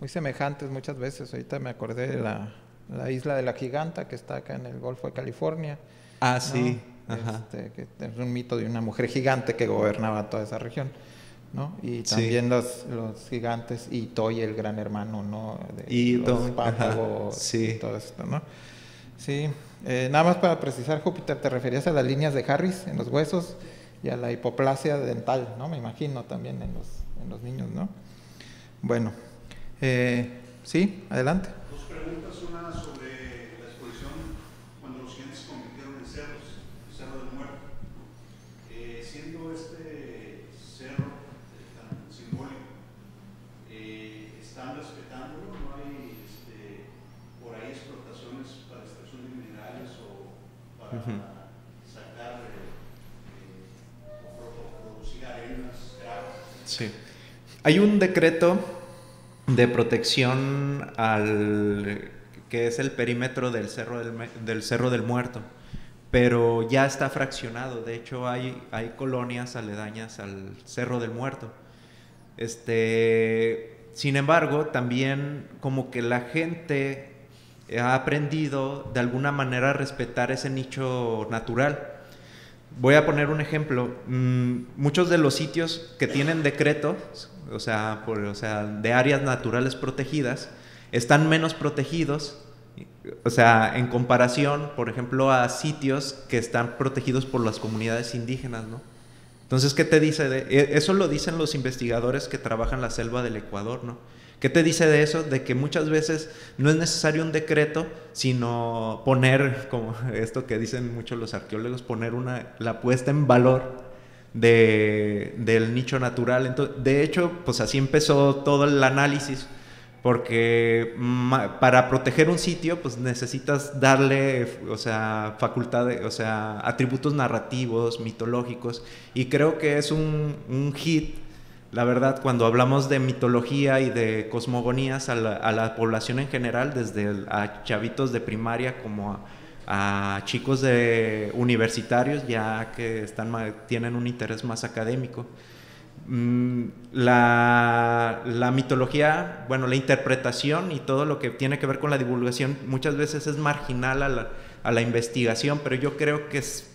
muy semejantes muchas veces. Ahorita me acordé de la, la isla de la giganta que está acá en el Golfo de California. Ah, ¿no? sí. Ajá. Este, que es un mito de una mujer gigante que gobernaba toda esa región. ¿no? Y Sí. también los, los gigantes y Toy, el gran hermano, ¿no? De Y los sí. y todo esto, ¿no? Sí. Eh, nada más para precisar, Júpiter, te referías a las líneas de Harris en los huesos y a la hipoplasia dental, ¿no? Me imagino también en los, en los niños, ¿no? Bueno, eh, sí, adelante. Dos preguntas, una sobre la exposición cuando los se convirtieron en cerros, el Cerro del Muerto. Eh, siendo este cerro eh, tan simbólico, eh, ¿están respetándolo? ¿No hay este, por ahí explotaciones para extracción de minerales o para sacar eh, eh, arenas, gravas? Sí. Hay un decreto de protección al que es el perímetro del cerro del, del cerro del muerto, pero ya está fraccionado. De hecho, hay, hay colonias aledañas al cerro del muerto. Este, sin embargo, también como que la gente ha aprendido de alguna manera a respetar ese nicho natural. Voy a poner un ejemplo. Mm, muchos de los sitios que tienen decretos, o sea, de áreas naturales protegidas, están menos protegidos, o sea, en comparación, por ejemplo, a sitios que están protegidos por las comunidades indígenas, ¿no? Entonces, ¿qué te dice e- eso? Lo dicen los investigadores que trabajan la selva del Ecuador, ¿no? ¿Qué te dice de eso? De que muchas veces no es necesario un decreto, sino poner, como esto que dicen muchos los arqueólogos, poner la puesta en valor de, del nicho natural. Entonces, de hecho, pues así empezó todo el análisis, porque para proteger un sitio, pues necesitas darle, o sea, facultades, o sea, atributos narrativos, mitológicos, y creo que es un hit la verdad, cuando hablamos de mitología y de cosmogonías a la, población en general, desde a chavitos de primaria como a, chicos de universitarios, ya que están, tienen un interés más académico. Mm, La, la mitología, bueno, la interpretación y todo lo que tiene que ver con la divulgación muchas veces es marginal a la, a la investigación, pero yo creo que es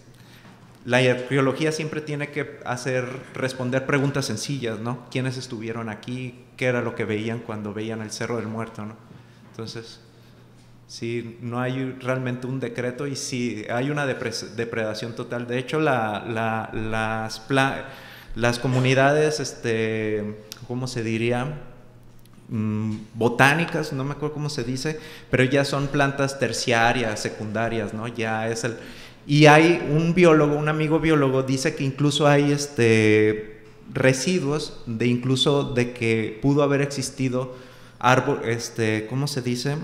la arqueología siempre tiene que hacer responder preguntas sencillas, ¿no? ¿Quiénes estuvieron aquí? ¿Qué era lo que veían cuando veían el Cerro del Muerto, ¿no? Entonces, sí, no hay realmente un decreto y sí hay una depredación total. De hecho, la- la- las, las comunidades, este, ¿cómo se diría? mm, botánicas, no me acuerdo cómo se dice, pero ya son plantas terciarias, secundarias, ¿no? Ya es el... Y hay un biólogo, un amigo biólogo, dice que incluso hay este, residuos de incluso de que pudo haber existido este, ¿cómo se dice?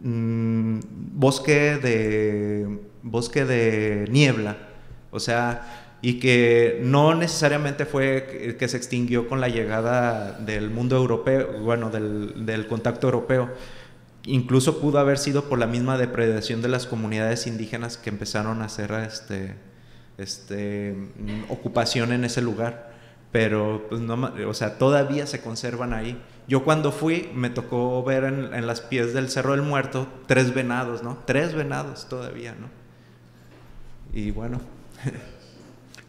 Mm, bosque de bosque de niebla, o sea, y que no necesariamente fue que- se extinguió con la llegada del mundo europeo, bueno, del contacto europeo. Incluso pudo haber sido por la misma depredación de las comunidades indígenas que empezaron a hacer este, este, mm, ocupación en ese lugar. Pero, pues, no, o sea, todavía se conservan ahí. Yo cuando fui me tocó ver en, en las pies del Cerro del Muerto tres venados, ¿no? Tres venados todavía, ¿no? Y bueno,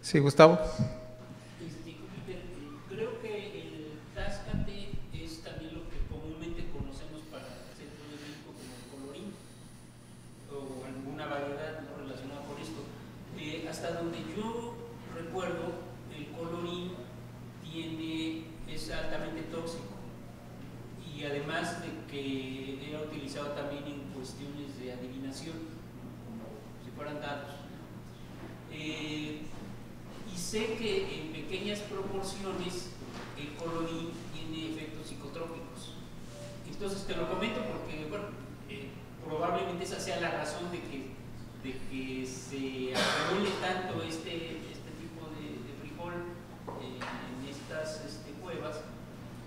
Sí, Gustavo. Este, Júpiter, eh, creo que el Táscate es también lo que comúnmente conocemos para el centro de México como el colorín o alguna variedad no relacionada con esto. Eh, hasta donde yo recuerdo, el colorín tiene, es altamente tóxico y además de que era utilizado también en cuestiones de adivinación, ¿no? como si fueran dados. Eh, y sé que en pequeñas proporciones el colorín tiene efectos psicotrópicos. Entonces te lo comento porque, bueno, eh, probablemente esa sea la razón de que, de que se acumule tanto este, este tipo de, de frijol eh, en estas este, cuevas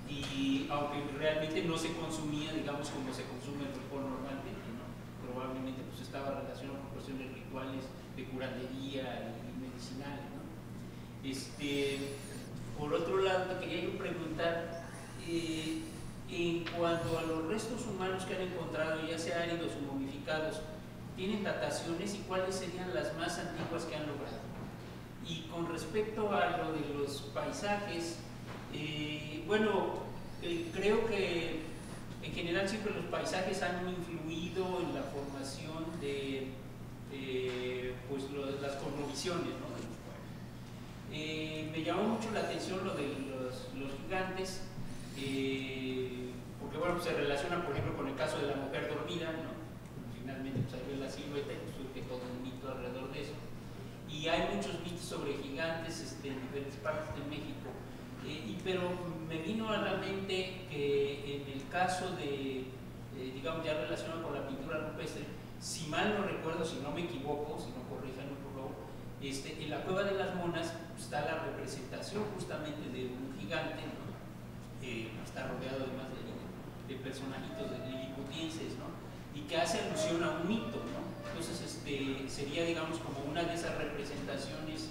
y aunque realmente no se consumía, digamos, como se consume el frijol normalmente, ¿no? probablemente pues estaba relacionado con cuestiones rituales de curandería y medicinales, ¿no? Este, por otro lado, te quería yo preguntar, eh, en cuanto a los restos humanos que han encontrado, ya sea áridos o momificados, tienen dataciones y cuáles serían las más antiguas que han logrado. Y con respecto a lo de los paisajes, eh, bueno, eh, creo que en general siempre los paisajes han influido en la formación de eh, pues las cosmovisiones ¿no? Eh, me llamó mucho la atención lo de los, los gigantes, eh, porque bueno, pues se relaciona por ejemplo con el caso de la mujer dormida, ¿no? finalmente pues, ve la silueta y pues, surge todo un mito alrededor de eso. Y hay muchos mitos sobre gigantes este, en diferentes partes de México. Eh, y, pero me vino a la mente que en el caso de, eh, digamos, ya relacionado con la pintura rupestre, si mal no recuerdo, si no me equivoco, si no corríjanme por favor, este, en la cueva de las monas está la representación justamente de un gigante, ¿no? Eh, está rodeado además de, de personajitos de liliputienses, ¿no? y que hace alusión a un mito, ¿no? Entonces este, sería, digamos, como una de esas representaciones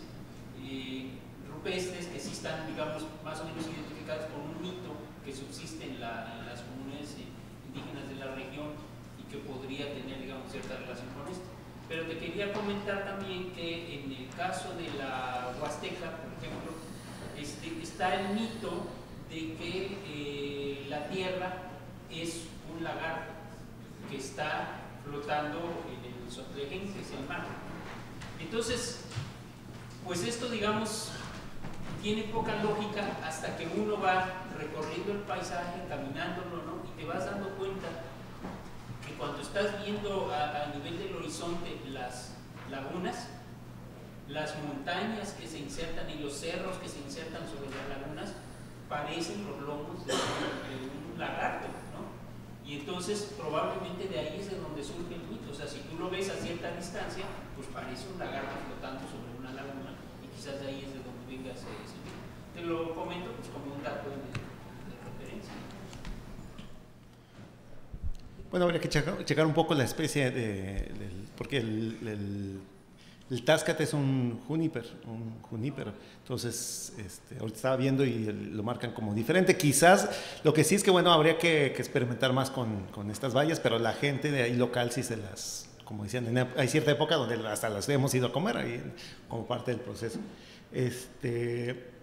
eh, rupestres que sí están, digamos, más o menos identificadas con un mito que subsiste en, en las comunidades eh, indígenas de la región y que podría tener, digamos, cierta relación con esto. Pero te quería comentar también que en el caso de la Huasteca, por ejemplo, este, está el mito de que eh, la Tierra es un lagarto que está flotando en el Sotlején, que es el mar. Entonces, pues esto, digamos, tiene poca lógica hasta que uno va recorriendo el paisaje, caminándolo, ¿no? Y te vas dando cuenta cuando estás viendo a, nivel del horizonte las lagunas, las montañas que se insertan y los cerros que se insertan sobre las lagunas parecen los lomos de, un lagarto, ¿no? Y entonces probablemente de ahí es de donde surge el mito. O sea, si tú lo ves a cierta distancia, pues parece un lagarto flotando sobre una laguna y quizás de ahí es de donde venga ese, mito. Te lo comento pues como un dato de referencia. Bueno, habría que checar, un poco la especie de, porque el, el, es un juniper, un junípero. Entonces, este, ahorita estaba viendo y lo marcan como diferente. Quizás lo que sí es que, bueno, habría que, experimentar más con, con estas vallas, pero la gente de ahí local sí se las, como decían, en hay cierta época donde hasta las hemos ido a comer ahí como parte del proceso. Este,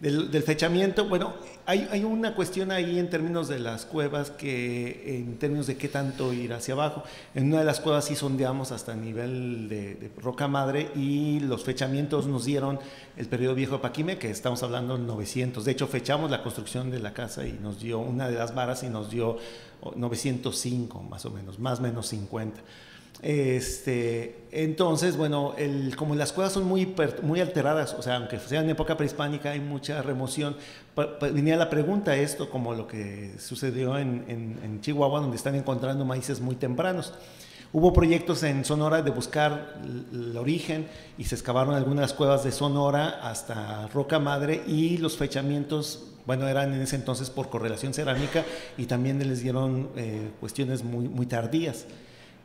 del, del fechamiento, bueno, hay, hay una cuestión ahí en términos de las cuevas que, en términos de qué tanto ir hacia abajo. En una de las cuevas sí sondeamos hasta el nivel de, de roca madre y los fechamientos nos dieron el periodo viejo de Paquime, que estamos hablando en 900. De hecho, fechamos la construcción de la casa y nos dio una de las varas y nos dio oh, 905 más o menos, más o menos 50. Este, entonces, bueno, el, como las cuevas son muy, muy alteradas, o sea, aunque sea en época prehispánica hay mucha remoción, venía la pregunta esto, como lo que sucedió en, en- en Chihuahua, donde están encontrando maíces muy tempranos. Hubo proyectos en Sonora de buscar el, el origen y se excavaron algunas cuevas de Sonora hasta Roca Madre y los fechamientos, bueno, eran en ese entonces por correlación cerámica y también les dieron eh, cuestiones muy, muy tardías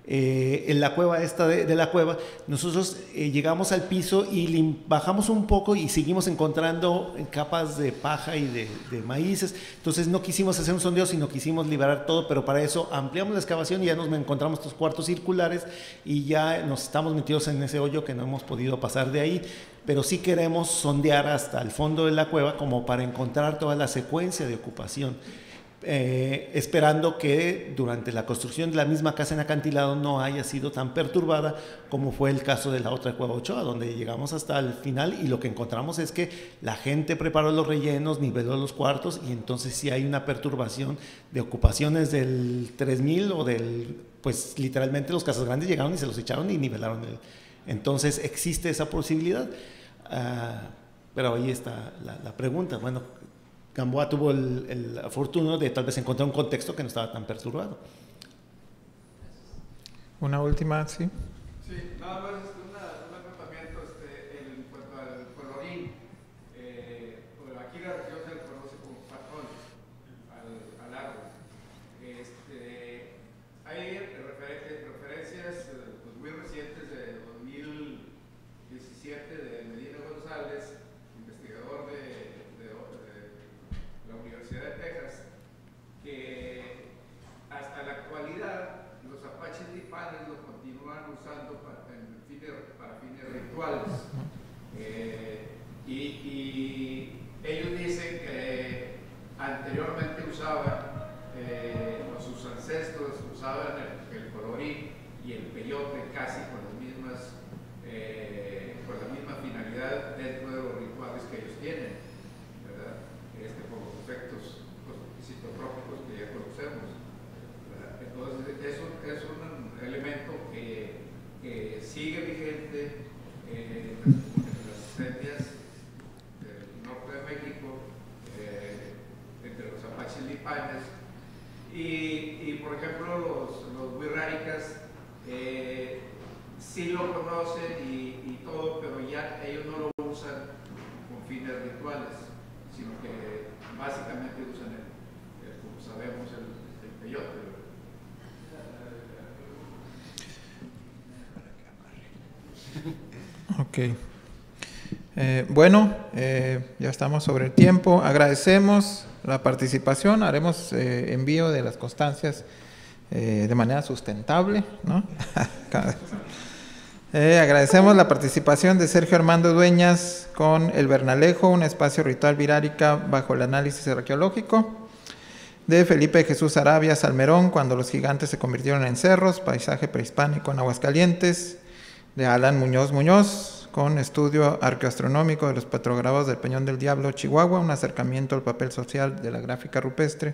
eh, en la cueva esta de, de la cueva, nosotros eh, llegamos al piso y bajamos un poco y seguimos encontrando capas de paja y de, de maíces. Entonces no quisimos hacer un sondeo, sino quisimos liberar todo, pero para eso ampliamos la excavación y ya nos encontramos estos cuartos circulares y ya nos estamos metidos en ese hoyo que no hemos podido pasar de ahí. Pero sí queremos sondear hasta el fondo de la cueva como para encontrar toda la secuencia de ocupación eh, esperando que durante la construcción de la misma casa en acantilado no haya sido tan perturbada como fue el caso de la otra Cueva Ochoa, donde llegamos hasta el final y lo que encontramos es que la gente preparó los rellenos, niveló los cuartos y entonces sí hay una perturbación de ocupaciones del 3000 o del, pues literalmente los casas grandes llegaron y se los echaron y nivelaron el. Entonces existe esa posibilidad. Ah, pero ahí está la, la pregunta. Bueno, Gamboa tuvo el, el afortunio de tal vez encontrar un contexto que no estaba tan perturbado. Una última, sí. Sí, nada más este, una, un acontamiento este, en cuanto al colorín. Eh, bueno, aquí la región se le conoce como patrón al, al árbol. Este, hay refer- referencias eh, pues, muy recientes de 2017 de Medina González, investigador de, de- de la Universidad de Texas, que hasta la actualidad los apaches nipanes lo rituales. Eh, y, y ellos dicen que anteriormente usaban, eh, o sus ancestros usaban el, el colorín y el peyote casi con las mismas, eh, con la misma finalidad dentro de los rituales que ellos tienen, ¿verdad? Este, por los efectos pues, psicotrópicos que ya conocemos. ¿verdad? Entonces, es un, es un elemento que, que sigue vigente eh, en las etnias del norte de México, eh, entre los apaches lipanes, y, y, por ejemplo los, los wixárikas eh, sí lo conocen y, y todo, pero ya ellos no lo usan con fines rituales, sino que básicamente usan, el, el, como sabemos, el, el peyote. Ok. Eh, bueno, eh, ya estamos sobre el tiempo. Agradecemos la participación. Haremos eh, envío de las constancias de manera sustentable. ¿no? agradecemos la participación de Sergio Armando Dueñas con El Bernalejo, un espacio ritual virárica bajo el análisis arqueológico. De Felipe Jesús Arabia Salmerón, cuando los gigantes se convirtieron en cerros, paisaje prehispánico en Aguascalientes de Alan Muñoz Muñoz, con estudio arqueoastronómico de los petrograbados del Peñón del Diablo, Chihuahua, un acercamiento al papel social de la gráfica rupestre,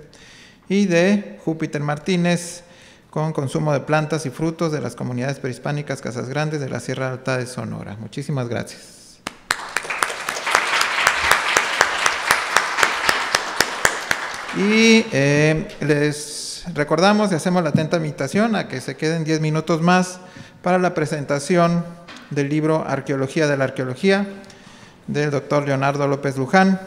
y de Júpiter Martínez, con consumo de plantas y frutos de las comunidades prehispánicas Casas Grandes de la Sierra Alta de Sonora. Muchísimas gracias. Y eh, les recordamos y hacemos la atenta invitación a que se queden 10 minutos más para la presentación del libro Arqueología de la Arqueología del doctor Leonardo López Luján.